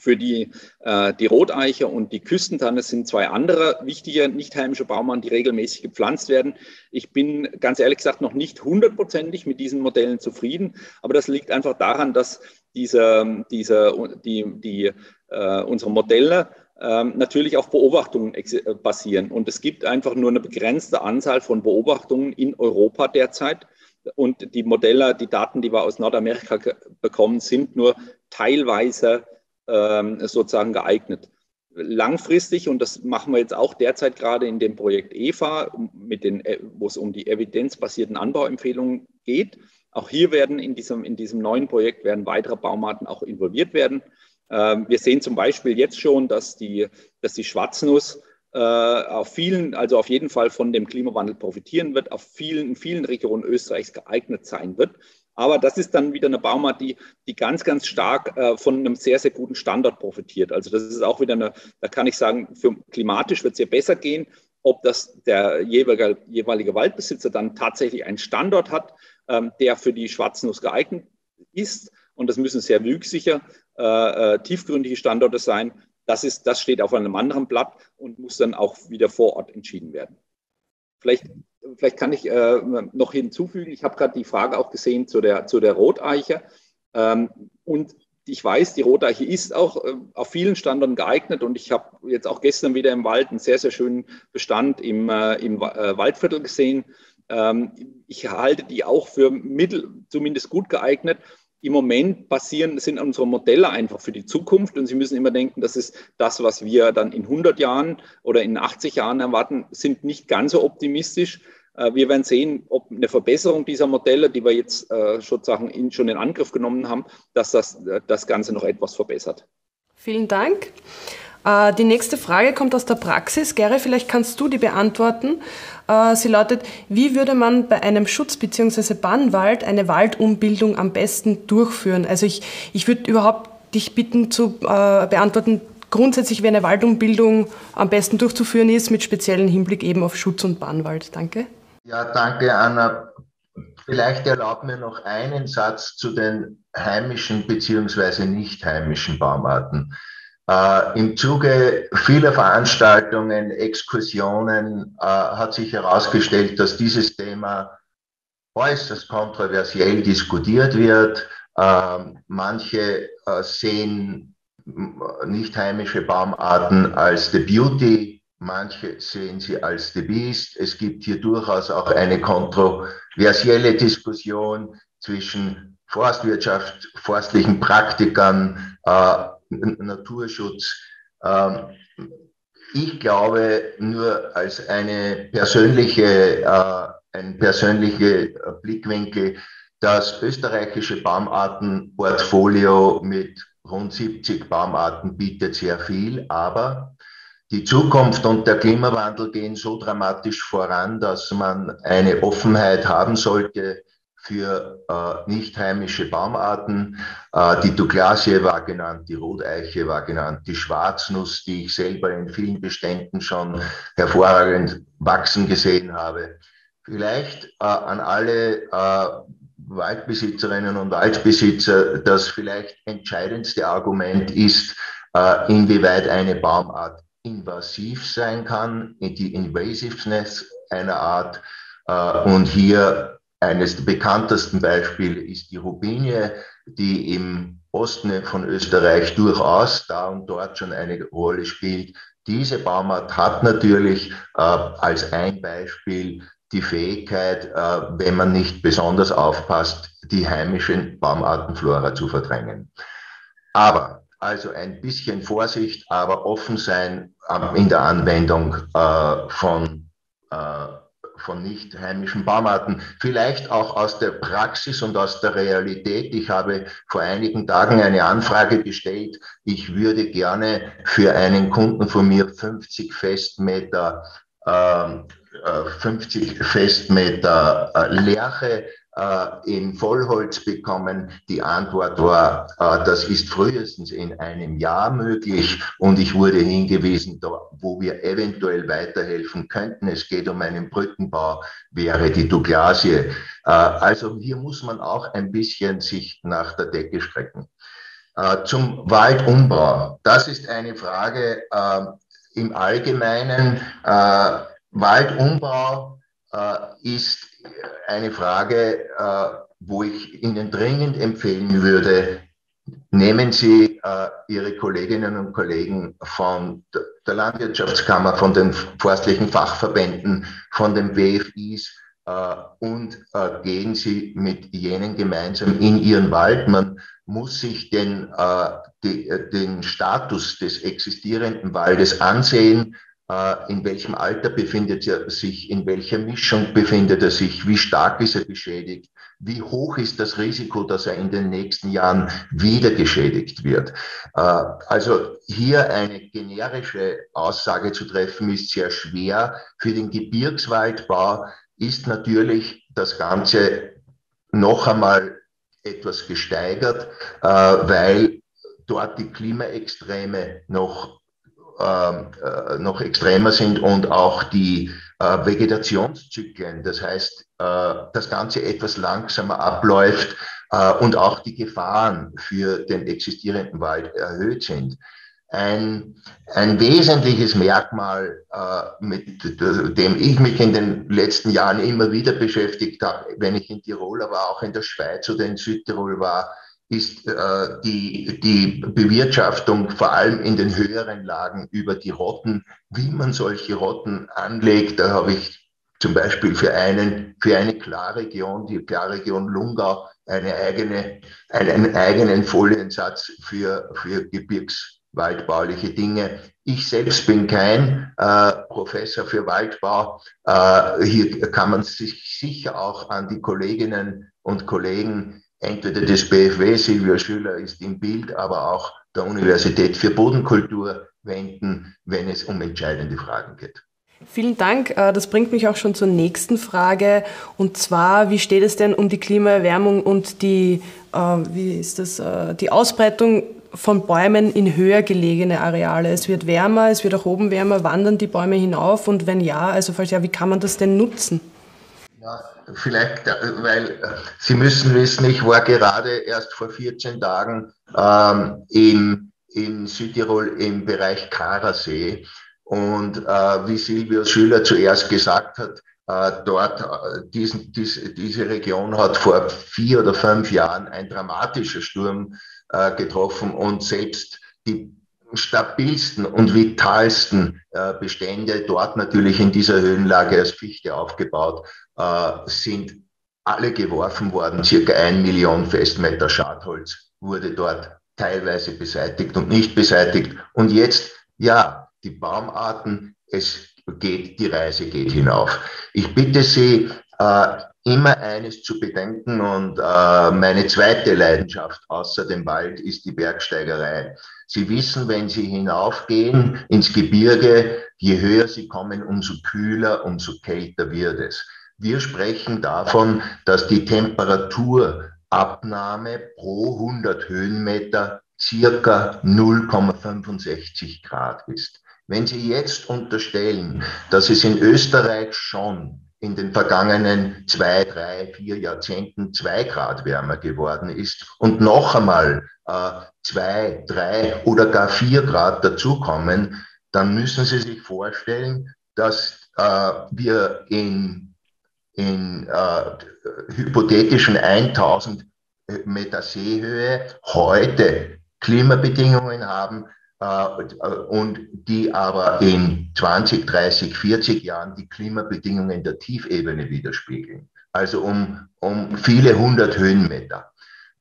Für die, äh, die Roteiche und die Küstentanne sind zwei andere wichtige nicht heimische Baumarten, die regelmäßig gepflanzt werden. Ich bin ganz ehrlich gesagt noch nicht hundertprozentig mit diesen Modellen zufrieden, aber das liegt einfach daran, dass diese, diese, die, die, äh, unsere Modelle äh, natürlich auf Beobachtungen basieren. Und es gibt einfach nur eine begrenzte Anzahl von Beobachtungen in Europa derzeit. Und die Modelle, die Daten, die wir aus Nordamerika bekommen, sind nur teilweise ähm, sozusagen geeignet. Langfristig, und das machen wir jetzt auch derzeit gerade in dem Projekt EVA, mit den, äh, wo es um die evidenzbasierten Anbauempfehlungen geht. Auch hier werden in diesem, in diesem neuen Projekt werden weitere Baumarten auch involviert werden. Ähm, wir sehen zum Beispiel jetzt schon, dass die, dass die Schwarznuss äh, auf vielen, also auf jeden Fall von dem Klimawandel profitieren wird, auf vielen, in vielen Regionen Österreichs geeignet sein wird. Aber das ist dann wieder eine Baumart, die, die ganz, ganz stark äh, von einem sehr, sehr guten Standort profitiert. Also das ist auch wieder eine, da kann ich sagen, für klimatisch wird es ihr besser gehen. Ob das der jeweilige, jeweilige Waldbesitzer dann tatsächlich einen Standort hat, ähm, der für die Schwarznuss geeignet ist. Und das müssen sehr wüchsicher, äh, äh, tiefgründige Standorte sein. Das, ist, das steht auf einem anderen Blatt und muss dann auch wieder vor Ort entschieden werden. Vielleicht vielleicht kann ich äh, noch hinzufügen, ich habe gerade die Frage auch gesehen zu der, zu der Roteiche. Ähm, und ich weiß, die Roteiche ist auch äh, auf vielen Standorten geeignet und ich habe jetzt auch gestern wieder im Wald einen sehr, sehr schönen Bestand im, äh, im äh, Waldviertel gesehen. Ähm, ich halte die auch für mittel, zumindest gut geeignet im Moment passieren, sind unsere Modelle einfach für die Zukunft und Sie müssen immer denken, das ist das, was wir dann in 100 Jahren oder in 80 Jahren erwarten, sind nicht ganz so optimistisch. Äh, wir werden sehen, ob eine Verbesserung dieser Modelle, die wir jetzt äh, sozusagen schon in Angriff genommen haben, dass das äh, das Ganze noch etwas verbessert. Vielen Dank. Äh, die nächste Frage kommt aus der Praxis. Gary, vielleicht kannst du die beantworten. Äh, sie lautet, wie würde man bei einem Schutz- bzw. Bannwald eine Waldumbildung am besten durchführen? Also ich, ich würde überhaupt dich bitten zu äh, beantworten, grundsätzlich, wie eine Waldumbildung am besten durchzuführen ist, mit speziellem Hinblick eben auf Schutz- und Bannwald. Danke. Ja, danke, Anna. Vielleicht erlaubt mir noch einen Satz zu den heimischen bzw. nicht heimischen Baumarten. Äh, Im Zuge vieler Veranstaltungen, Exkursionen äh, hat sich herausgestellt, dass dieses Thema äußerst kontroversiell diskutiert wird. Äh, manche äh, sehen nicht heimische Baumarten als the beauty, manche sehen sie als the beast. Es gibt hier durchaus auch eine kontroversielle Diskussion zwischen Forstwirtschaft, forstlichen Praktikern, äh, Naturschutz. Ähm, ich glaube, nur als eine persönliche, äh, ein persönlicher Blickwinkel, Das österreichische Baumartenportfolio mit rund 70 Baumarten bietet sehr viel, aber die Zukunft und der Klimawandel gehen so dramatisch voran, dass man eine Offenheit haben sollte für äh, nicht heimische Baumarten. Äh, die Douglasie war genannt, die Roteiche war genannt, die Schwarznuss, die ich selber in vielen Beständen schon hervorragend wachsen gesehen habe. Vielleicht äh, an alle äh, Waldbesitzerinnen und Waldbesitzer das vielleicht entscheidendste Argument ist, äh, inwieweit eine Baumart invasiv sein kann, die Invasiveness einer Art. Äh, und hier eines der bekanntesten Beispiele ist die Rubinie, die im Osten von Österreich durchaus da und dort schon eine Rolle spielt. Diese Baumart hat natürlich äh, als ein Beispiel die Fähigkeit, äh, wenn man nicht besonders aufpasst, die heimischen Baumartenflora zu verdrängen. Aber also ein bisschen Vorsicht, aber offen sein äh, in der Anwendung äh, von, äh, von nicht heimischen Baumarten. Vielleicht auch aus der Praxis und aus der Realität. Ich habe vor einigen Tagen eine Anfrage gestellt. Ich würde gerne für einen Kunden von mir 50 Festmeter 50 Festmeter Lerche äh, in Vollholz bekommen. Die Antwort war, äh, das ist frühestens in einem Jahr möglich und ich wurde hingewiesen, da, wo wir eventuell weiterhelfen könnten. Es geht um einen Brückenbau, wäre die Douglasie. Äh, also hier muss man auch ein bisschen sich nach der Decke strecken. Äh, zum Waldumbau. Das ist eine Frage äh, im Allgemeinen. Äh, Waldumbau ist eine Frage, äh, wo ich Ihnen dringend empfehlen würde, nehmen Sie äh, Ihre Kolleginnen und Kollegen von der Landwirtschaftskammer, von den forstlichen Fachverbänden, von den WFIs äh, und äh, gehen Sie mit jenen gemeinsam in Ihren Wald. Man muss sich den, äh, die, äh, den Status des existierenden Waldes ansehen in welchem Alter befindet er sich, in welcher Mischung befindet er sich, wie stark ist er beschädigt, wie hoch ist das Risiko, dass er in den nächsten Jahren wieder geschädigt wird. Äh, also hier eine generische Aussage zu treffen, ist sehr schwer. Für den Gebirgswaldbau ist natürlich das Ganze noch einmal etwas gesteigert, äh, weil dort die Klimaextreme noch äh, noch extremer sind und auch die äh, Vegetationszyklen, das heißt, äh, das Ganze etwas langsamer abläuft äh, und auch die Gefahren für den existierenden Wald erhöht sind. Ein, ein wesentliches Merkmal, äh, mit dem ich mich in den letzten Jahren immer wieder beschäftigt habe, wenn ich in Tirol, aber auch in der Schweiz oder in Südtirol war, ist äh, die, die Bewirtschaftung vor allem in den höheren Lagen über die Rotten, wie man solche Rotten anlegt. Da habe ich zum Beispiel für einen, für eine Klarregion, die Klarregion Lungau, eine eigene, einen eigenen Foliensatz für, für gebirgswaldbauliche Dinge. Ich selbst bin kein äh, Professor für Waldbau. Äh, hier kann man sich sicher auch an die Kolleginnen und Kollegen entweder des BFW, Silvia Schüler ist im Bild, aber auch der Universität für Bodenkultur wenden, wenn es um entscheidende Fragen geht. Vielen Dank. Äh, das bringt mich auch schon zur nächsten Frage. Und zwar, wie steht es denn um die Klimaerwärmung und die, äh, wie ist das, äh, die Ausbreitung von Bäumen in höher gelegene Areale? Es wird wärmer, es wird auch oben wärmer. Wandern die Bäume hinauf? Und wenn ja, also falls ja, wie kann man das denn nutzen? Ja, vielleicht, äh, weil äh, Sie müssen wissen, ich war gerade erst vor 14 Tagen ähm, in, in Südtirol im Bereich Karasee. Und äh, wie Silvio Schüler zuerst gesagt hat, äh, dort, äh, diesen, dies, diese Region hat vor vier oder fünf Jahren ein dramatischer Sturm äh, getroffen und selbst die stabilsten und vitalsten äh, Bestände, dort natürlich in dieser Höhenlage als Fichte aufgebaut, äh, sind alle geworfen worden. Circa ein Million Festmeter Schadholz wurde dort teilweise beseitigt und nicht beseitigt. Und jetzt, ja, die Baumarten, es geht, die Reise geht hinauf. Ich bitte Sie, äh, immer eines zu bedenken und äh, meine zweite Leidenschaft außer dem Wald ist die Bergsteigerei. Sie wissen, wenn Sie hinaufgehen ins Gebirge, je höher Sie kommen, umso kühler, umso kälter wird es. Wir sprechen davon, dass die Temperaturabnahme pro 100 Höhenmeter circa 0,65 Grad ist. Wenn Sie jetzt unterstellen, dass es in Österreich schon in den vergangenen zwei, drei, vier Jahrzehnten zwei Grad wärmer geworden ist und noch einmal äh, zwei, drei oder gar vier Grad dazukommen, dann müssen Sie sich vorstellen, dass äh, wir in, in äh, hypothetischen 1000 Meter Seehöhe heute Klimabedingungen haben, äh, und die aber in 20, 30, 40 Jahren die Klimabedingungen der Tiefebene widerspiegeln. Also um, um viele hundert Höhenmeter.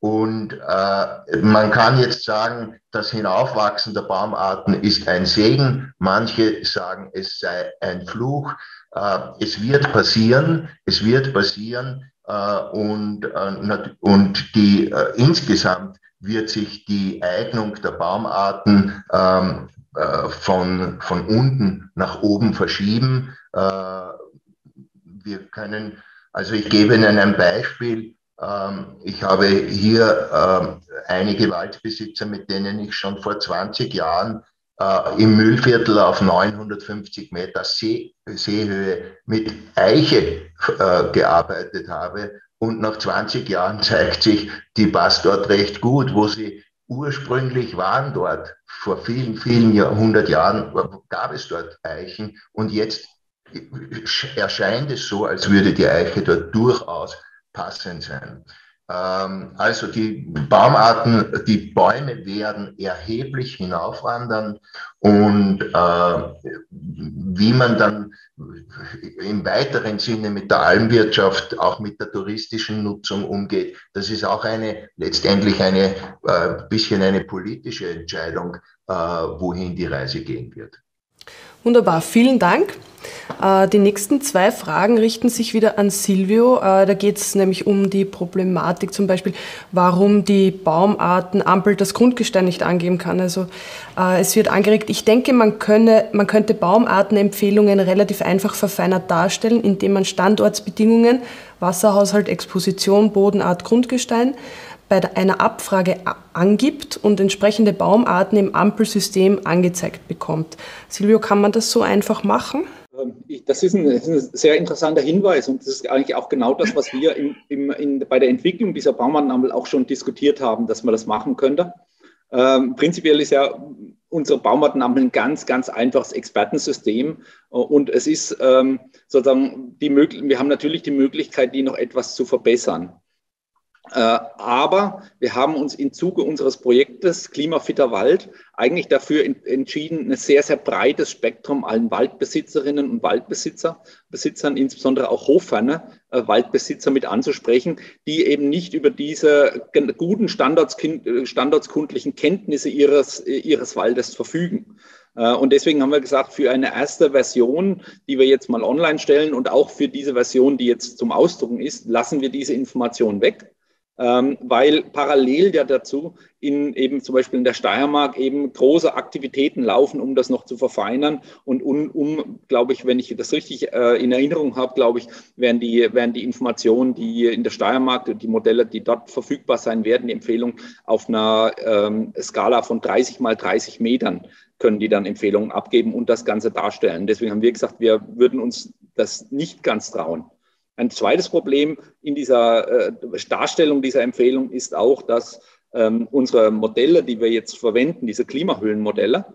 Und äh, man kann jetzt sagen, das Hinaufwachsen der Baumarten ist ein Segen. Manche sagen, es sei ein Fluch. Äh, es wird passieren, es wird passieren. Äh, und, äh, und die insgesamt wird sich die Eignung der Baumarten ähm, äh, von, von unten nach oben verschieben. Wir können, also ich gebe Ihnen ein Beispiel. Ähm, ich habe hier äh, einige Waldbesitzer, mit denen ich schon vor 20 Jahren äh, im Müllviertel auf 950 Meter See, Seehöhe mit Eiche äh, gearbeitet habe und nach 20 Jahren zeigt sich, die passt dort recht gut, wo sie ursprünglich waren dort. Vor vielen, vielen hundert Jahren gab es dort Eichen und jetzt erscheint es so, als würde die Eiche dort durchaus passend sein. Ähm, also die Baumarten, die Bäume werden erheblich hinaufwandern und äh, wie man dann im weiteren Sinne mit der Almwirtschaft, auch mit der touristischen Nutzung umgeht, das ist auch eine letztendlich eine äh, bisschen eine politische Entscheidung, äh, wohin die Reise gehen wird. Wunderbar, vielen Dank. Äh, die nächsten zwei Fragen richten sich wieder an Silvio. Äh, da geht es nämlich um die Problematik zum Beispiel, warum die Baumartenampel das Grundgestein nicht angeben kann. Also äh, es wird angeregt, ich denke, man, könne, man könnte Baumartenempfehlungen relativ einfach verfeinert darstellen, indem man Standortsbedingungen, Wasserhaushalt, Exposition, Bodenart, Grundgestein bei einer Abfrage angibt und entsprechende Baumarten im Ampelsystem angezeigt bekommt. Silvio, kann man das so einfach machen? Ähm, das ist, ein, das ist, ein, sehr interessanter Hinweis und das ist eigentlich auch genau das, was wir im, im, in, bei der Entwicklung dieser Baumartenampel auch schon diskutiert haben, dass man das machen könnte. Ähm, prinzipiell ist ja unsere Baumartenampel ein ganz, ganz einfaches Expertensystem und es ist ähm, sozusagen die Möglichkeit, wir haben natürlich die Möglichkeit, die noch etwas zu verbessern. Äh, aber wir haben uns im Zuge unseres Projektes Klimafitter Wald eigentlich dafür entschieden, ein sehr, sehr breites Spektrum allen Waldbesitzerinnen und Waldbesitzer, Besitzern, insbesondere auch Hoferne, äh, Waldbesitzer mit anzusprechen, die eben nicht über diese guten standortskundlichen Kenntnisse ihres, ihres Waldes verfügen. Äh, und deswegen haben wir gesagt, für eine erste Version, die wir jetzt mal online stellen und auch für diese Version, die jetzt zum Ausdrucken ist, lassen wir diese Information weg weil parallel ja dazu in eben zum Beispiel in der Steiermark eben große Aktivitäten laufen, um das noch zu verfeinern und um, um glaube ich, wenn ich das richtig äh, in Erinnerung habe, glaube ich, werden die, werden die Informationen, die in der Steiermark, die Modelle, die dort verfügbar sein werden, die Empfehlung auf einer ähm, Skala von 30 mal 30 Metern können die dann Empfehlungen abgeben und das Ganze darstellen. Deswegen haben wir gesagt, wir würden uns das nicht ganz trauen. Ein zweites Problem in dieser äh, Darstellung dieser Empfehlung ist auch, dass ähm, unsere Modelle, die wir jetzt verwenden, diese Klimahüllenmodelle,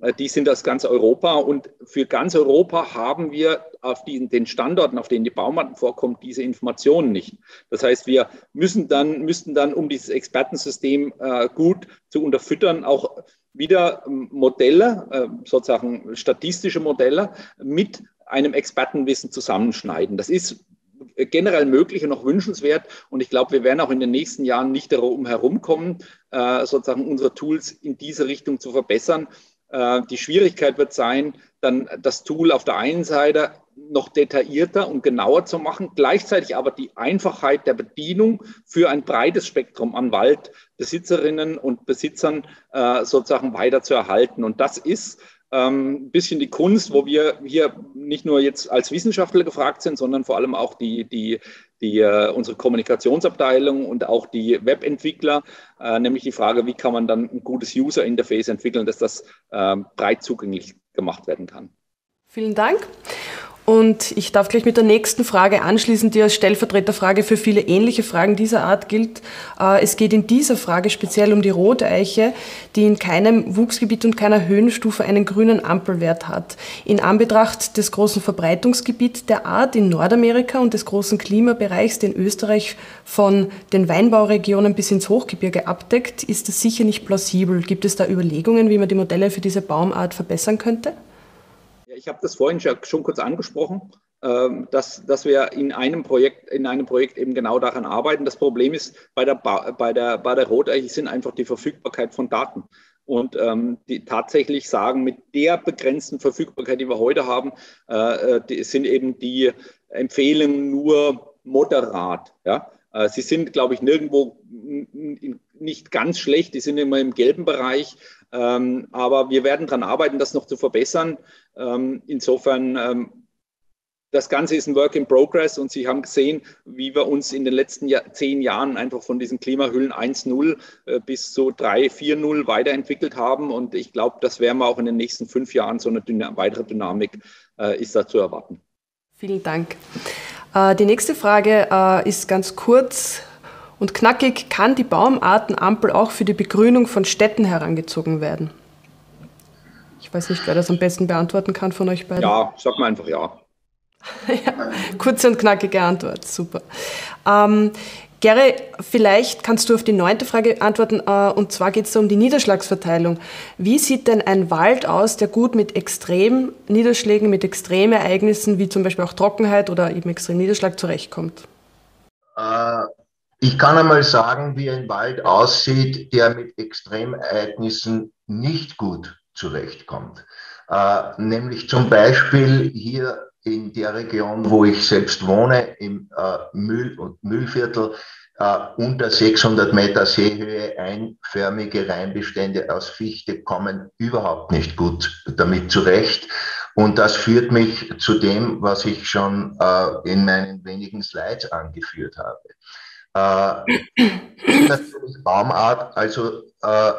äh, die sind aus ganz Europa und für ganz Europa haben wir auf diesen, den Standorten, auf denen die Baumarten vorkommen, diese Informationen nicht. Das heißt, wir müssen dann, müssten dann, um dieses Expertensystem äh, gut zu unterfüttern, auch wieder ähm, Modelle, äh, sozusagen statistische Modelle mit einem Expertenwissen zusammenschneiden. Das ist generell möglich und auch wünschenswert. Und ich glaube, wir werden auch in den nächsten Jahren nicht darum herumkommen, äh, sozusagen unsere Tools in diese Richtung zu verbessern. Äh, die Schwierigkeit wird sein, dann das Tool auf der einen Seite noch detaillierter und genauer zu machen, gleichzeitig aber die Einfachheit der Bedienung für ein breites Spektrum an Waldbesitzerinnen und Besitzern äh, sozusagen weiter zu erhalten. Und das ist ähm, bisschen die Kunst, wo wir hier nicht nur jetzt als Wissenschaftler gefragt sind, sondern vor allem auch die, die, die, äh, unsere Kommunikationsabteilung und auch die Webentwickler, äh, nämlich die Frage, wie kann man dann ein gutes User-Interface entwickeln, dass das äh, breit zugänglich gemacht werden kann. Vielen Dank. Und ich darf gleich mit der nächsten Frage anschließen, die als Stellvertreterfrage für viele ähnliche Fragen dieser Art gilt. Äh, es geht in dieser Frage speziell um die Roteiche, die in keinem Wuchsgebiet und keiner Höhenstufe einen grünen Ampelwert hat. In Anbetracht des großen Verbreitungsgebiets der Art in Nordamerika und des großen Klimabereichs, den Österreich von den Weinbauregionen bis ins Hochgebirge abdeckt, ist das sicher nicht plausibel. Gibt es da Überlegungen, wie man die Modelle für diese Baumart verbessern könnte? Ich habe das vorhin schon kurz angesprochen, ähm, dass, dass wir in einem Projekt, in einem Projekt eben genau daran arbeiten. Das Problem ist bei der, bei der, bei der Roteiche sind einfach die Verfügbarkeit von Daten. Und ähm, die tatsächlich sagen, mit der begrenzten Verfügbarkeit, die wir heute haben, äh, äh die, sind eben die Empfehlungen nur moderat. Ja? Äh, sie sind, glaube ich, nirgendwo nicht ganz schlecht, die sind immer im gelben Bereich, ähm, aber wir werden daran arbeiten, das noch zu verbessern. Ähm, insofern, ähm, das Ganze ist ein Work in Progress und Sie haben gesehen, wie wir uns in den letzten Jahr, zehn Jahren einfach von diesen Klimahüllen 1.0 äh, bis zu 3, 4.0 weiterentwickelt haben. Und ich glaube, das werden wir auch in den nächsten fünf Jahren, so eine Dyna weitere Dynamik äh, ist da zu erwarten. Vielen Dank. Äh, die nächste Frage äh, ist ganz kurz und knackig. Kann die Baumartenampel auch für die Begrünung von Städten herangezogen werden? Ich weiß nicht, wer das am besten beantworten kann von euch beiden. Ja, sag mal einfach ja. ja kurze und knackige Antwort, super. Ähm, Gary, vielleicht kannst du auf die neunte Frage antworten, äh, und zwar geht es um die Niederschlagsverteilung. Wie sieht denn ein Wald aus, der gut mit extremen Niederschlägen, mit Extremereignissen, wie zum Beispiel auch Trockenheit oder eben extrem Niederschlag zurechtkommt? Ich kann einmal sagen, wie ein Wald aussieht, der mit Extremereignissen nicht gut zurechtkommt. Äh, nämlich zum Beispiel hier in der Region, wo ich selbst wohne, im äh, Mühl- und Mühlviertel, äh, unter 600 Meter Seehöhe einförmige Reinbestände aus Fichte kommen überhaupt nicht gut damit zurecht. Und das führt mich zu dem, was ich schon äh, in meinen wenigen Slides angeführt habe. Äh, natürlich Baumart, also äh,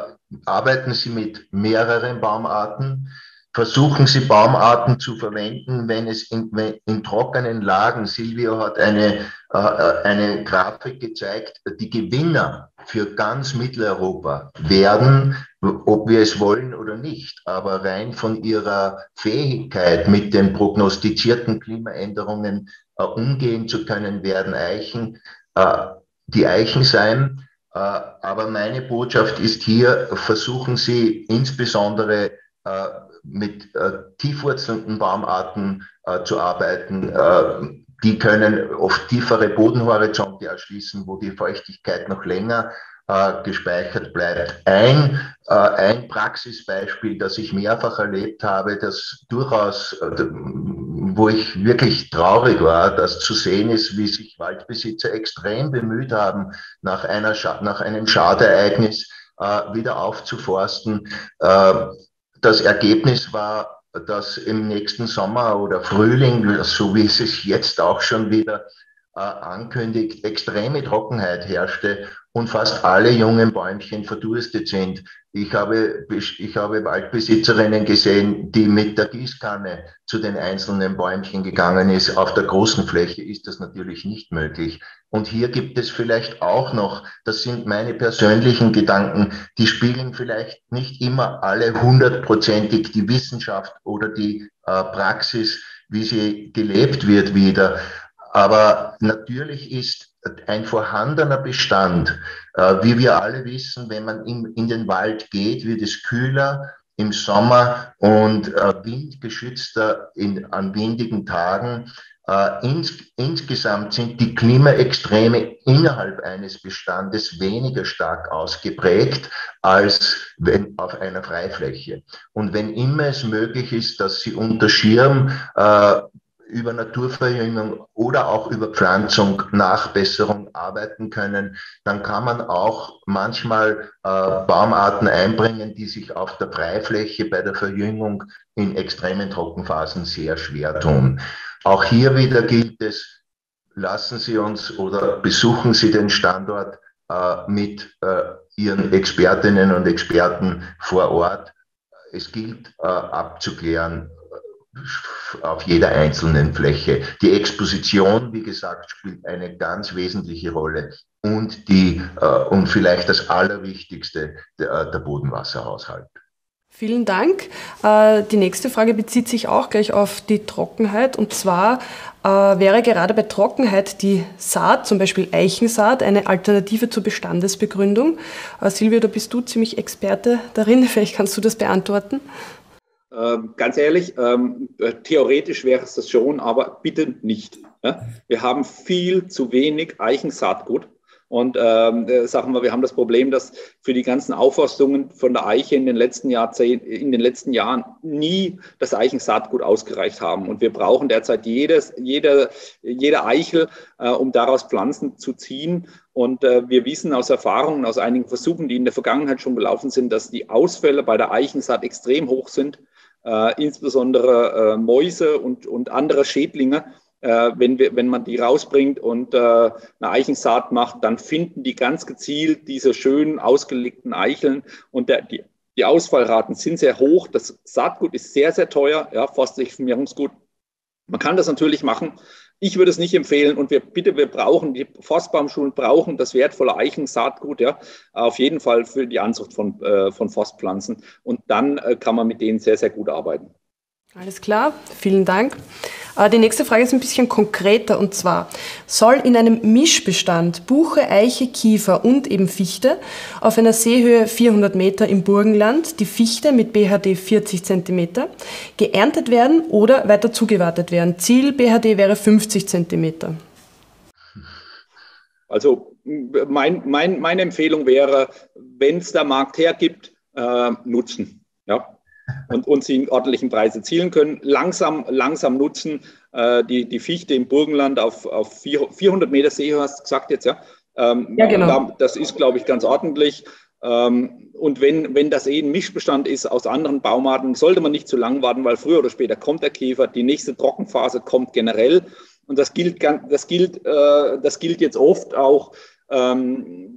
arbeiten Sie mit mehreren Baumarten. Versuchen Sie Baumarten zu verwenden, wenn es in, in trockenen Lagen, Silvio hat eine, äh, eine Grafik gezeigt, die Gewinner für ganz Mitteleuropa werden, ob wir es wollen oder nicht, aber rein von ihrer Fähigkeit, mit den prognostizierten Klimaänderungen äh, umgehen zu können, werden Eichen äh, die Eichen sein. Äh, aber meine Botschaft ist hier, versuchen Sie insbesondere äh, mit äh, tiefwurzelnden Baumarten zu arbeiten. Die können oft tiefere Bodenhorizonte erschließen, wo die Feuchtigkeit noch länger äh, gespeichert bleibt. Ein, äh, ein Praxisbeispiel, das ich mehrfach erlebt habe, das durchaus, äh, wo ich wirklich traurig war, das zu sehen ist, wie sich Waldbesitzer extrem bemüht haben, nach, einer, nach einem Schadereignis äh, wieder aufzuforsten. Äh, das Ergebnis war, dass im nächsten Sommer oder Frühling, so wie es sich jetzt auch schon wieder äh, ankündigt, extreme Trockenheit herrschte und fast alle jungen Bäumchen verdurstet sind. Ich habe, ich habe Waldbesitzerinnen gesehen, die mit der Gießkanne zu den einzelnen Bäumchen gegangen ist. Auf der großen Fläche ist das natürlich nicht möglich. Und hier gibt es vielleicht auch noch, das sind meine persönlichen Gedanken, die spielen vielleicht nicht immer alle hundertprozentig die Wissenschaft oder die äh, Praxis, wie sie gelebt wird, wieder. Aber natürlich ist ein vorhandener Bestand, äh, wie wir alle wissen, wenn man in, den Wald geht, wird es kühler im Sommer und äh, windgeschützter in, an windigen Tagen. Äh, ins, insgesamt sind die Klimaextreme innerhalb eines Bestandes weniger stark ausgeprägt, als wenn auf einer Freifläche. Und wenn immer es möglich ist, dass sie unter Schirm äh, über Naturverjüngung oder auch über Pflanzung, Nachbesserung arbeiten können, dann kann man auch manchmal äh, Baumarten einbringen, die sich auf der Freifläche bei der Verjüngung in extremen Trockenphasen sehr schwer tun. Auch hier wieder gilt es, lassen Sie uns oder besuchen Sie den Standort äh, mit äh, Ihren Expertinnen und Experten vor Ort. Es gilt äh, abzuklären, auf jeder einzelnen Fläche. Die Exposition, wie gesagt, spielt eine ganz wesentliche Rolle und die äh, und vielleicht das Allerwichtigste der, der Bodenwasserhaushalt. Vielen Dank. Äh, die nächste Frage bezieht sich auch gleich auf die Trockenheit. Und zwar äh, wäre gerade bei Trockenheit die Saat, zum Beispiel Eichensaat, eine Alternative zur Bestandesbegründung. Äh, Silvia, da bist du ziemlich Experte darin. Vielleicht kannst du das beantworten. Ähm, ganz ehrlich, ähm, theoretisch wäre es das schon, aber bitte nicht. Ja? Wir haben viel zu wenig Eichensaatgut. Und ähm, äh, sagen wir, wir haben das Problem, dass für die ganzen Aufforstungen von der Eiche in den letzten Jahrzehnten, in den letzten Jahren nie das Eichensaatgut ausgereicht haben. Und wir brauchen derzeit jedes, jede, jede Eichel, äh, um daraus Pflanzen zu ziehen. Und äh, wir wissen aus Erfahrungen, aus einigen Versuchen, die in der Vergangenheit schon gelaufen sind, dass die Ausfälle bei der Eichensaat extrem hoch sind äh, insbesondere äh, Mäuse und, und andere Schädlinge. Äh, wenn, wir, wenn man die rausbringt und äh, eine Eichensaat macht, dann finden die ganz gezielt diese schönen ausgelegten Eicheln und der, die, die Ausfallraten sind sehr hoch. Das Saatgut ist sehr, sehr teuer, ja, forstliches Vermehrungsgut. Man kann das natürlich machen, ich würde es nicht empfehlen und wir bitte, wir brauchen, die Forstbaumschulen brauchen das wertvolle Eichensaatgut, ja, auf jeden Fall für die Anzucht von, äh, von Forstpflanzen. Und dann äh, kann man mit denen sehr, sehr gut arbeiten. Alles klar, vielen Dank. Äh, die nächste Frage ist ein bisschen konkreter und zwar, soll in einem Mischbestand Buche, Eiche, Kiefer und eben Fichte auf einer Seehöhe 400 Meter im Burgenland die Fichte mit BHD 40 Zentimeter geerntet werden oder weiter zugewartet werden? Ziel BHD wäre 50 Zentimeter. Also mein, mein, meine Empfehlung wäre, wenn es der Markt hergibt, äh, nutzen. Ja, und, sie einen ordentlichen Preis erzielen können. Langsam, langsam nutzen. Äh, die, die Fichte im Burgenland auf, auf 400 Meter See, hast du gesagt jetzt, ja? Ähm, ja, genau. Das ist, glaube ich, ganz ordentlich. Ähm, und wenn, wenn das eh ein Mischbestand ist aus anderen Baumarten, sollte man nicht zu lang warten, weil früher oder später kommt der Käfer. Die nächste Trockenphase kommt generell. Und das gilt, das gilt, äh, das gilt jetzt oft auch ähm,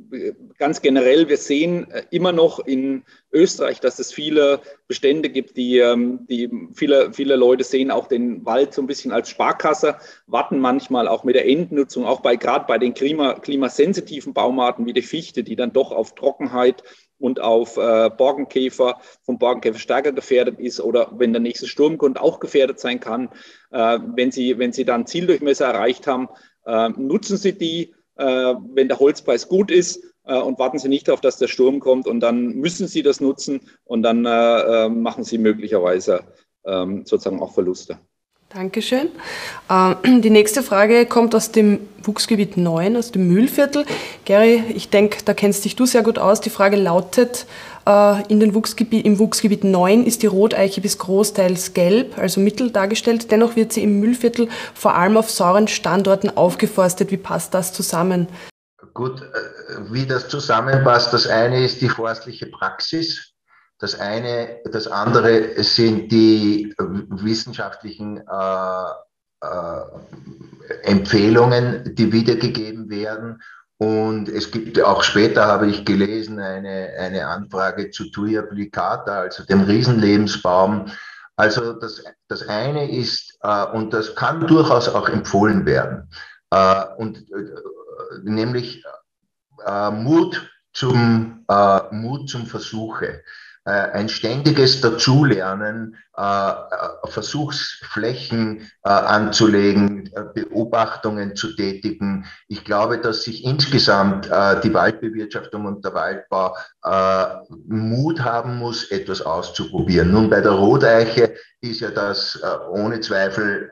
ganz generell, wir sehen äh, immer noch in Österreich, dass es viele Bestände gibt, die, ähm, die viele, viele Leute sehen auch den Wald so ein bisschen als Sparkasse, warten manchmal auch mit der Endnutzung, auch bei gerade bei den klima, klimasensitiven Baumarten wie die Fichte, die dann doch auf Trockenheit und auf äh, Borkenkäfer vom Borkenkäfer stärker gefährdet ist oder wenn der nächste Sturm kommt, auch gefährdet sein kann. Äh, wenn, Sie, wenn Sie dann Zieldurchmesser erreicht haben, äh, nutzen Sie die wenn der Holzpreis gut ist äh, und warten Sie nicht darauf, dass der Sturm kommt und dann müssen Sie das nutzen und dann äh, machen Sie möglicherweise ähm, sozusagen auch Verluste. Dankeschön. Die nächste Frage kommt aus dem Wuchsgebiet 9, aus dem Mühlviertel. Gary, ich denke, da kennst dich du sehr gut aus. Die Frage lautet, äh, in den Wuchsgebiet, Im Wuchsgebiet 9 ist die Roteiche bis großteils gelb, also mittel dargestellt. Dennoch wird sie im Müllviertel vor allem auf sauren Standorten aufgeforstet. Wie passt das zusammen? Gut, äh, wie das zusammenpasst, das eine ist die forstliche Praxis. Das eine, das andere sind die wissenschaftlichen äh, äh, Empfehlungen, die wiedergegeben werden. Und es gibt auch später, habe ich gelesen, eine, eine Anfrage zu Tuya plicata, also dem Riesenlebensbaum. Also das, das eine ist, äh, und das kann durchaus auch empfohlen werden, äh, und, äh, nämlich äh, Mut, zum, äh, Mut zum Versuche. Äh, ein ständiges Dazulernen, äh, äh, Versuchsflächen anzulegen, Beobachtungen zu tätigen. Ich glaube, dass sich insgesamt die Waldbewirtschaftung und der Waldbau Mut haben muss, etwas auszuprobieren. Nun, bei der Roteiche ist ja das ohne Zweifel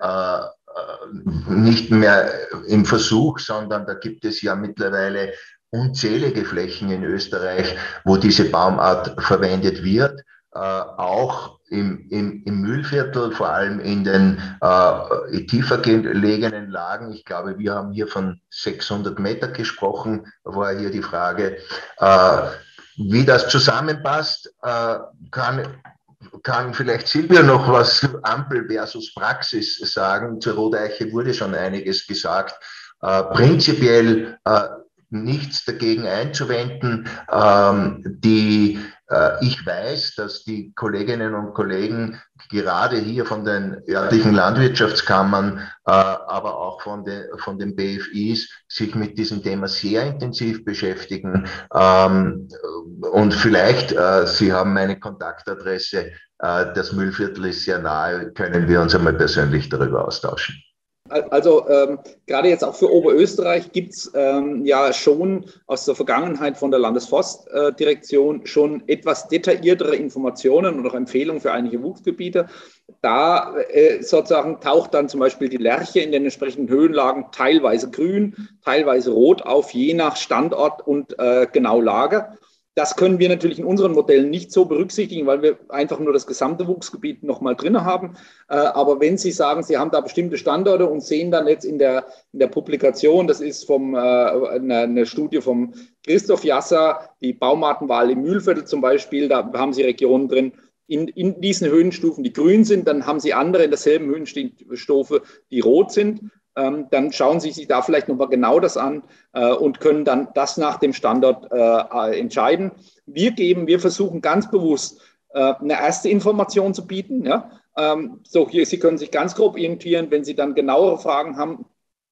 nicht mehr im Versuch, sondern da gibt es ja mittlerweile unzählige Flächen in Österreich, wo diese Baumart verwendet wird. Äh, auch im, im, im Mühlviertel, vor allem in den äh, tiefer gelegenen Lagen. Ich glaube, wir haben hier von 600 Meter gesprochen, war hier die Frage. Äh, wie das zusammenpasst, äh, kann, kann vielleicht Silvia noch was Ampel versus Praxis sagen. Zur Rodeiche wurde schon einiges gesagt. Äh, prinzipiell äh, nichts dagegen einzuwenden. Ähm, die, äh, ich weiß, dass die Kolleginnen und Kollegen gerade hier von den örtlichen Landwirtschaftskammern, äh, aber auch von, de, von den BFIs sich mit diesem Thema sehr intensiv beschäftigen. Ähm, und vielleicht, äh, Sie haben meine Kontaktadresse, äh, das Müllviertel ist sehr nahe, können wir uns einmal persönlich darüber austauschen. Also ähm, gerade jetzt auch für Oberösterreich gibt es ähm, ja schon aus der Vergangenheit von der Landesforstdirektion äh, schon etwas detailliertere Informationen und auch Empfehlungen für einige Wuchsgebiete. Da äh, sozusagen taucht dann zum Beispiel die Lerche in den entsprechenden Höhenlagen teilweise grün, teilweise rot auf, je nach Standort und äh, genau Lage. Das können wir natürlich in unseren Modellen nicht so berücksichtigen, weil wir einfach nur das gesamte Wuchsgebiet nochmal drin haben. Äh, aber wenn Sie sagen, Sie haben da bestimmte Standorte und sehen dann jetzt in der, in der Publikation, das ist vom, äh, eine, Studie vom Christoph Jasser, die Baumartenwahl im Mühlviertel zum Beispiel, da haben Sie Regionen drin, in, in diesen Höhenstufen, die grün sind, dann haben Sie andere in derselben Höhenstufe, die rot sind. Ähm, dann schauen Sie sich da vielleicht nochmal genau das an äh, und können dann das nach dem Standort äh, entscheiden. Wir geben, wir versuchen ganz bewusst äh, eine erste Information zu bieten. Ja? Ähm, so, hier, Sie können sich ganz grob orientieren. Wenn Sie dann genauere Fragen haben,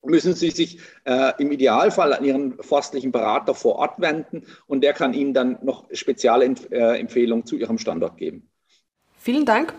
müssen Sie sich äh, im Idealfall an Ihren forstlichen Berater vor Ort wenden und der kann Ihnen dann noch spezielle äh, Empfehlungen zu Ihrem Standort geben. Vielen Dank.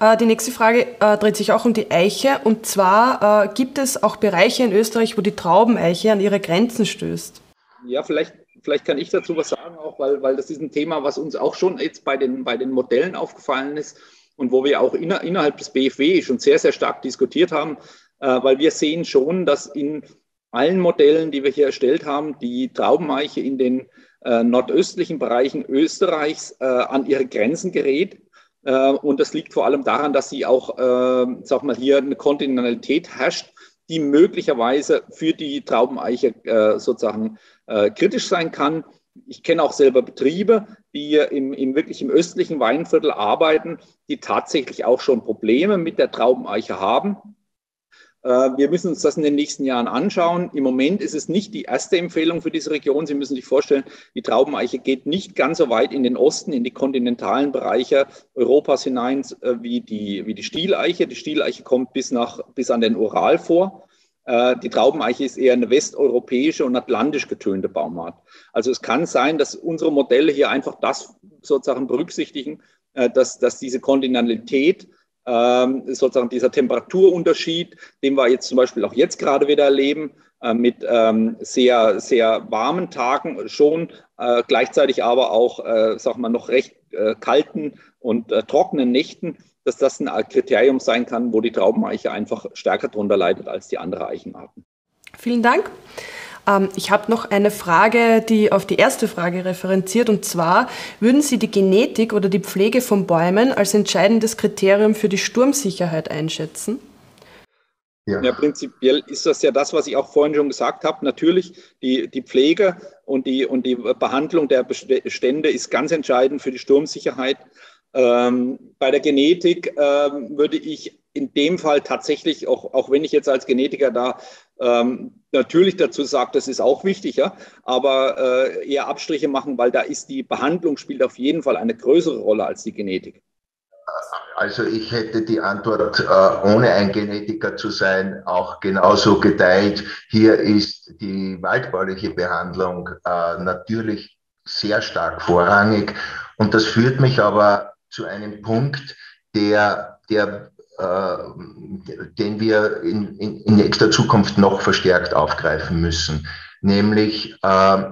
Äh, die nächste Frage äh, dreht sich auch um die Eiche. Und zwar äh, gibt es auch Bereiche in Österreich, wo die Traubeneiche an ihre Grenzen stößt. Ja, vielleicht, vielleicht kann ich dazu was sagen, auch weil, weil das ist ein Thema, was uns auch schon jetzt bei den, bei den Modellen aufgefallen ist und wo wir auch inner, innerhalb des BFW schon sehr, sehr stark diskutiert haben, weil wir sehen schon, dass in allen Modellen, die wir hier erstellt haben, die Traubeneiche in den nordöstlichen Bereichen Österreichs an ihre Grenzen gerät und das liegt vor allem daran, dass sie auch, äh, sag mal, hier eine Kontinentalität herrscht, die möglicherweise für die Traubeneiche äh, sozusagen äh, kritisch sein kann. Ich kenne auch selber Betriebe, die im, im wirklich im östlichen Weinviertel arbeiten, die tatsächlich auch schon Probleme mit der Traubeneiche haben wir müssen uns das in den nächsten Jahren anschauen. Im Moment ist es nicht die erste Empfehlung für diese Region. Sie müssen sich vorstellen, die Traubeneiche geht nicht ganz so weit in den Osten, in die kontinentalen Bereiche Europas hinein äh, wie die, wie die Stieleiche. Die Stieleiche kommt bis, nach, bis an den Ural vor. Äh, die Traubeneiche ist eher eine westeuropäische und atlantisch getönte Baumart. Also es kann sein, dass unsere Modelle hier einfach das sozusagen berücksichtigen, dass, dass diese Kontinentalität ähm, sozusagen dieser Temperaturunterschied, den wir jetzt zum Beispiel auch jetzt gerade wieder erleben, äh, mit ähm, sehr, sehr warmen Tagen schon, äh, gleichzeitig aber auch, äh, sag mal, noch recht äh, kalten und äh, trockenen Nächten, dass das ein Kriterium sein kann, wo die Traubeneiche einfach stärker darunter leidet als die anderen Eichenarten. Vielen Dank. Ähm, ich habe noch eine Frage, die auf die erste Frage referenziert. Und zwar, würden Sie die Genetik oder die Pflege von Bäumen als entscheidendes Kriterium für die Sturmsicherheit einschätzen? Ja. ja. prinzipiell ist das ja das, was ich auch vorhin schon gesagt habe. Natürlich, die, die Pflege und die, und die Behandlung der Bestände ist ganz entscheidend für die Sturmsicherheit. Ähm, bei der Genetik ähm, würde ich in dem Fall tatsächlich, auch, auch wenn ich jetzt als Genetiker da ähm, natürlich dazu sage, das ist auch wichtig, ja, aber äh, eher Abstriche machen, weil da ist die Behandlung spielt auf jeden Fall eine größere Rolle als die Genetik. Also ich hätte die Antwort, äh, ohne ein Genetiker zu sein, auch genauso geteilt. Hier ist die waldbauliche Behandlung äh, natürlich sehr stark vorrangig. Und das führt mich aber zu einem Punkt, der, der äh, den wir in, in, in, nächster Zukunft noch verstärkt aufgreifen müssen, nämlich äh,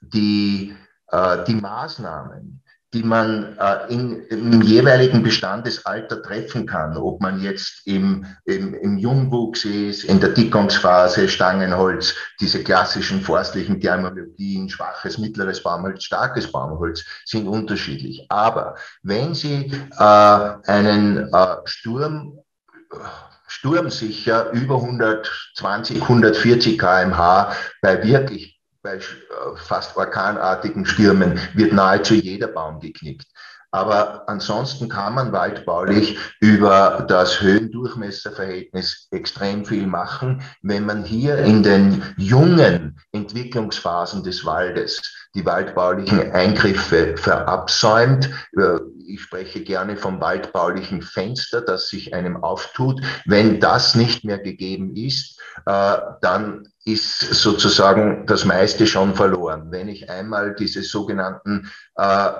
die, äh, die Maßnahmen, die man äh, in, im jeweiligen Bestandesalter treffen kann, ob man jetzt im, im, im Jungwuchs ist, in der Dickungsphase, Stangenholz, diese klassischen forstlichen Thermologien, schwaches, mittleres Baumholz, starkes Baumholz sind unterschiedlich. Aber wenn Sie äh, einen äh, Sturm sturmsicher über 120, 140 kmh bei wirklich bei äh, fast orkanartigen Stürmen wird nahezu jeder Baum geknickt. Aber ansonsten kann man waldbaulich über das Höhendurchmesserverhältnis extrem viel machen, wenn man hier in den jungen Entwicklungsphasen des Waldes die waldbaulichen Eingriffe verabsäumt. Ich spreche gerne vom waldbaulichen Fenster, das sich einem auftut. Wenn das nicht mehr gegeben ist, äh, dann ist sozusagen das meiste schon verloren. Wenn ich einmal diese sogenannten äh,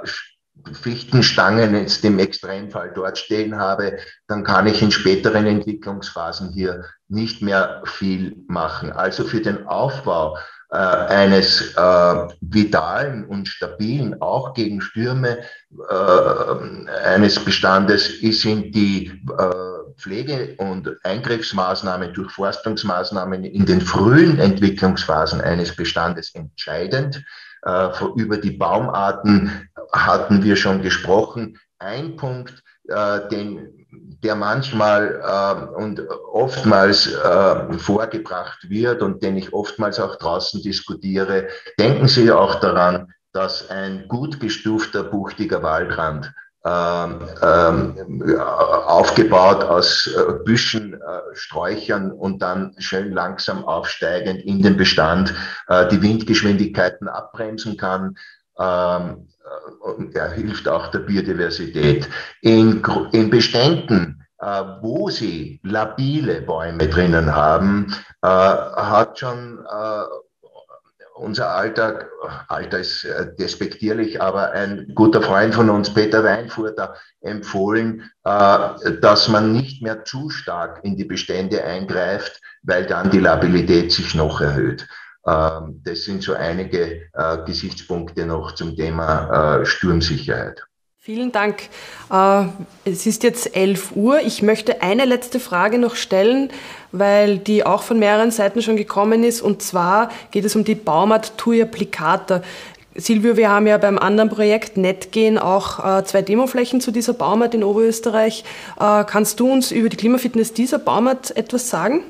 Fichtenstangen jetzt im Extremfall dort stehen habe, dann kann ich in späteren Entwicklungsphasen hier nicht mehr viel machen. Also für den Aufbau äh, eines äh, vitalen und stabilen, auch gegen Stürme äh, eines Bestandes sind die äh, Pflege- und Eingriffsmaßnahmen, Durchforstungsmaßnahmen in den frühen Entwicklungsphasen eines Bestandes entscheidend. Äh, über die Baumarten hatten wir schon gesprochen. Ein Punkt, äh, den der manchmal äh, und oftmals äh, vorgebracht wird und den ich oftmals auch draußen diskutiere. Denken Sie auch daran, dass ein gut gestufter, buchtiger Waldrand ähm, ähm, aufgebaut aus äh, Büschen, äh, Sträuchern und dann schön langsam aufsteigend in den Bestand äh, die Windgeschwindigkeiten abbremsen kann. Ähm, er hilft auch der Biodiversität. In, in Beständen, äh, wo sie labile Bäume drinnen haben, äh, hat schon äh, unser Alltag, Alter ist despektierlich, aber ein guter Freund von uns, Peter Weinfurter, empfohlen, dass man nicht mehr zu stark in die Bestände eingreift, weil dann die Labilität sich noch erhöht. Ähm, das sind so einige äh, Gesichtspunkte noch zum Thema äh, Sturmsicherheit. Vielen Dank. Äh, es ist jetzt 11 Uhr. Ich möchte eine letzte Frage noch stellen, weil die auch von mehreren Seiten schon gekommen ist. Und zwar geht es um die Baumart Tuya Plicata. Silvio, wir haben ja beim anderen Projekt Netgehen auch zwei Demoflächen zu dieser Baumart in Oberösterreich. kannst du uns über die Klimafitness dieser Baumart etwas sagen?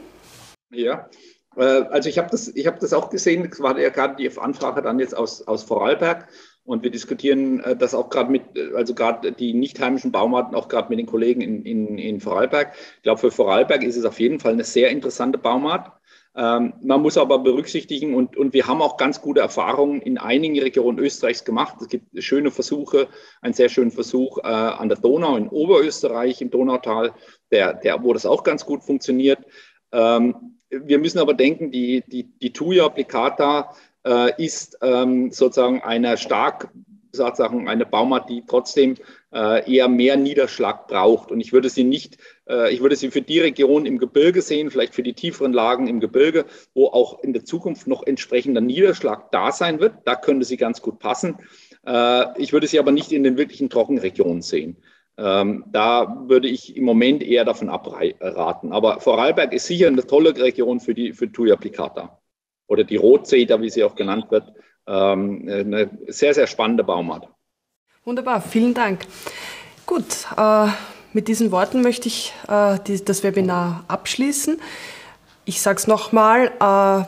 Ja, also ich habe das, hab das auch gesehen, es war ja gerade die Anfrage dann jetzt aus, aus Vorarlberg und wir diskutieren äh, das auch gerade mit, also gerade die nicht heimischen Baumarten, auch gerade mit den Kollegen in, in, in Vorarlberg. Ich glaube, für Vorarlberg ist es auf jeden Fall eine sehr interessante Baumart. Ähm, man muss aber berücksichtigen und, und wir haben auch ganz gute Erfahrungen in einigen Regionen Österreichs gemacht. Es gibt schöne Versuche, einen sehr schönen Versuch äh, an der Donau in Oberösterreich, im Donautal, der, der, wo das auch ganz gut funktioniert. Ähm, wir müssen aber denken, die, die, die TUI Applicata äh, ist ähm, sozusagen eine stark, sozusagen eine Baumart, die trotzdem äh, eher mehr Niederschlag braucht. Und ich würde sie nicht, äh, ich würde sie für die Region im Gebirge sehen, vielleicht für die tieferen Lagen im Gebirge, wo auch in der Zukunft noch entsprechender Niederschlag da sein wird. Da könnte sie ganz gut passen. Äh, ich würde sie aber nicht in den wirklichen Trockenregionen sehen. Ähm, da würde ich im Moment eher davon abraten. Aber Vorarlberg ist sicher eine tolle Region für die für TUI Applicata oder die Rotzeder, wie sie auch genannt wird. Ähm, eine sehr, sehr spannende Baumart. Wunderbar, vielen Dank. Gut, äh, mit diesen Worten möchte ich äh, die, das Webinar abschließen. Ich sage es nochmal, äh,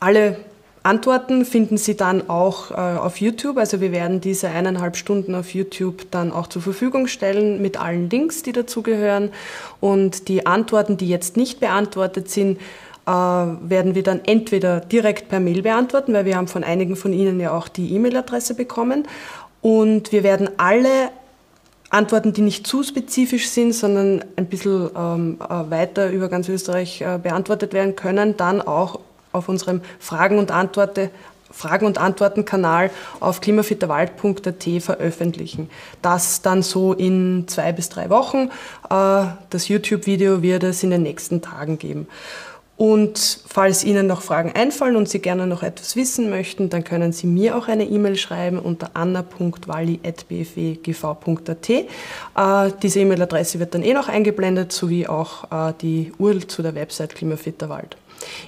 alle Antworten finden Sie dann auch äh, auf YouTube. Also wir werden diese eineinhalb Stunden auf YouTube dann auch zur Verfügung stellen mit allen Links, die dazugehören. Und die Antworten, die jetzt nicht beantwortet sind, äh, werden wir dann entweder direkt per Mail beantworten, weil wir haben von einigen von Ihnen ja auch die E-Mail-Adresse bekommen. Und wir werden alle Antworten, die nicht zu spezifisch sind, sondern ein bisschen ähm, äh, weiter über ganz Österreich äh, beantwortet werden können, dann auch auf unserem Fragen- und, Antworten, Fragen und Antworten-Kanal auf klimafitterwald.at veröffentlichen. Das dann so in zwei bis drei Wochen. Äh, das YouTube-Video wird es in den nächsten Tagen geben. Und falls Ihnen noch Fragen einfallen und Sie gerne noch etwas wissen möchten, dann können Sie mir auch eine E-Mail schreiben unter anna.walli.bfwgv.at. Äh, diese E-Mail-Adresse wird dann eh noch eingeblendet, sowie auch äh, die URL zu der Website Klimafitter Wald.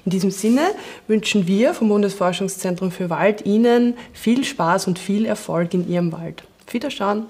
In diesem Sinne wünschen wir vom Bundesforschungszentrum für Wald Ihnen viel Spaß und viel Erfolg in Ihrem Wald. Wiederschauen!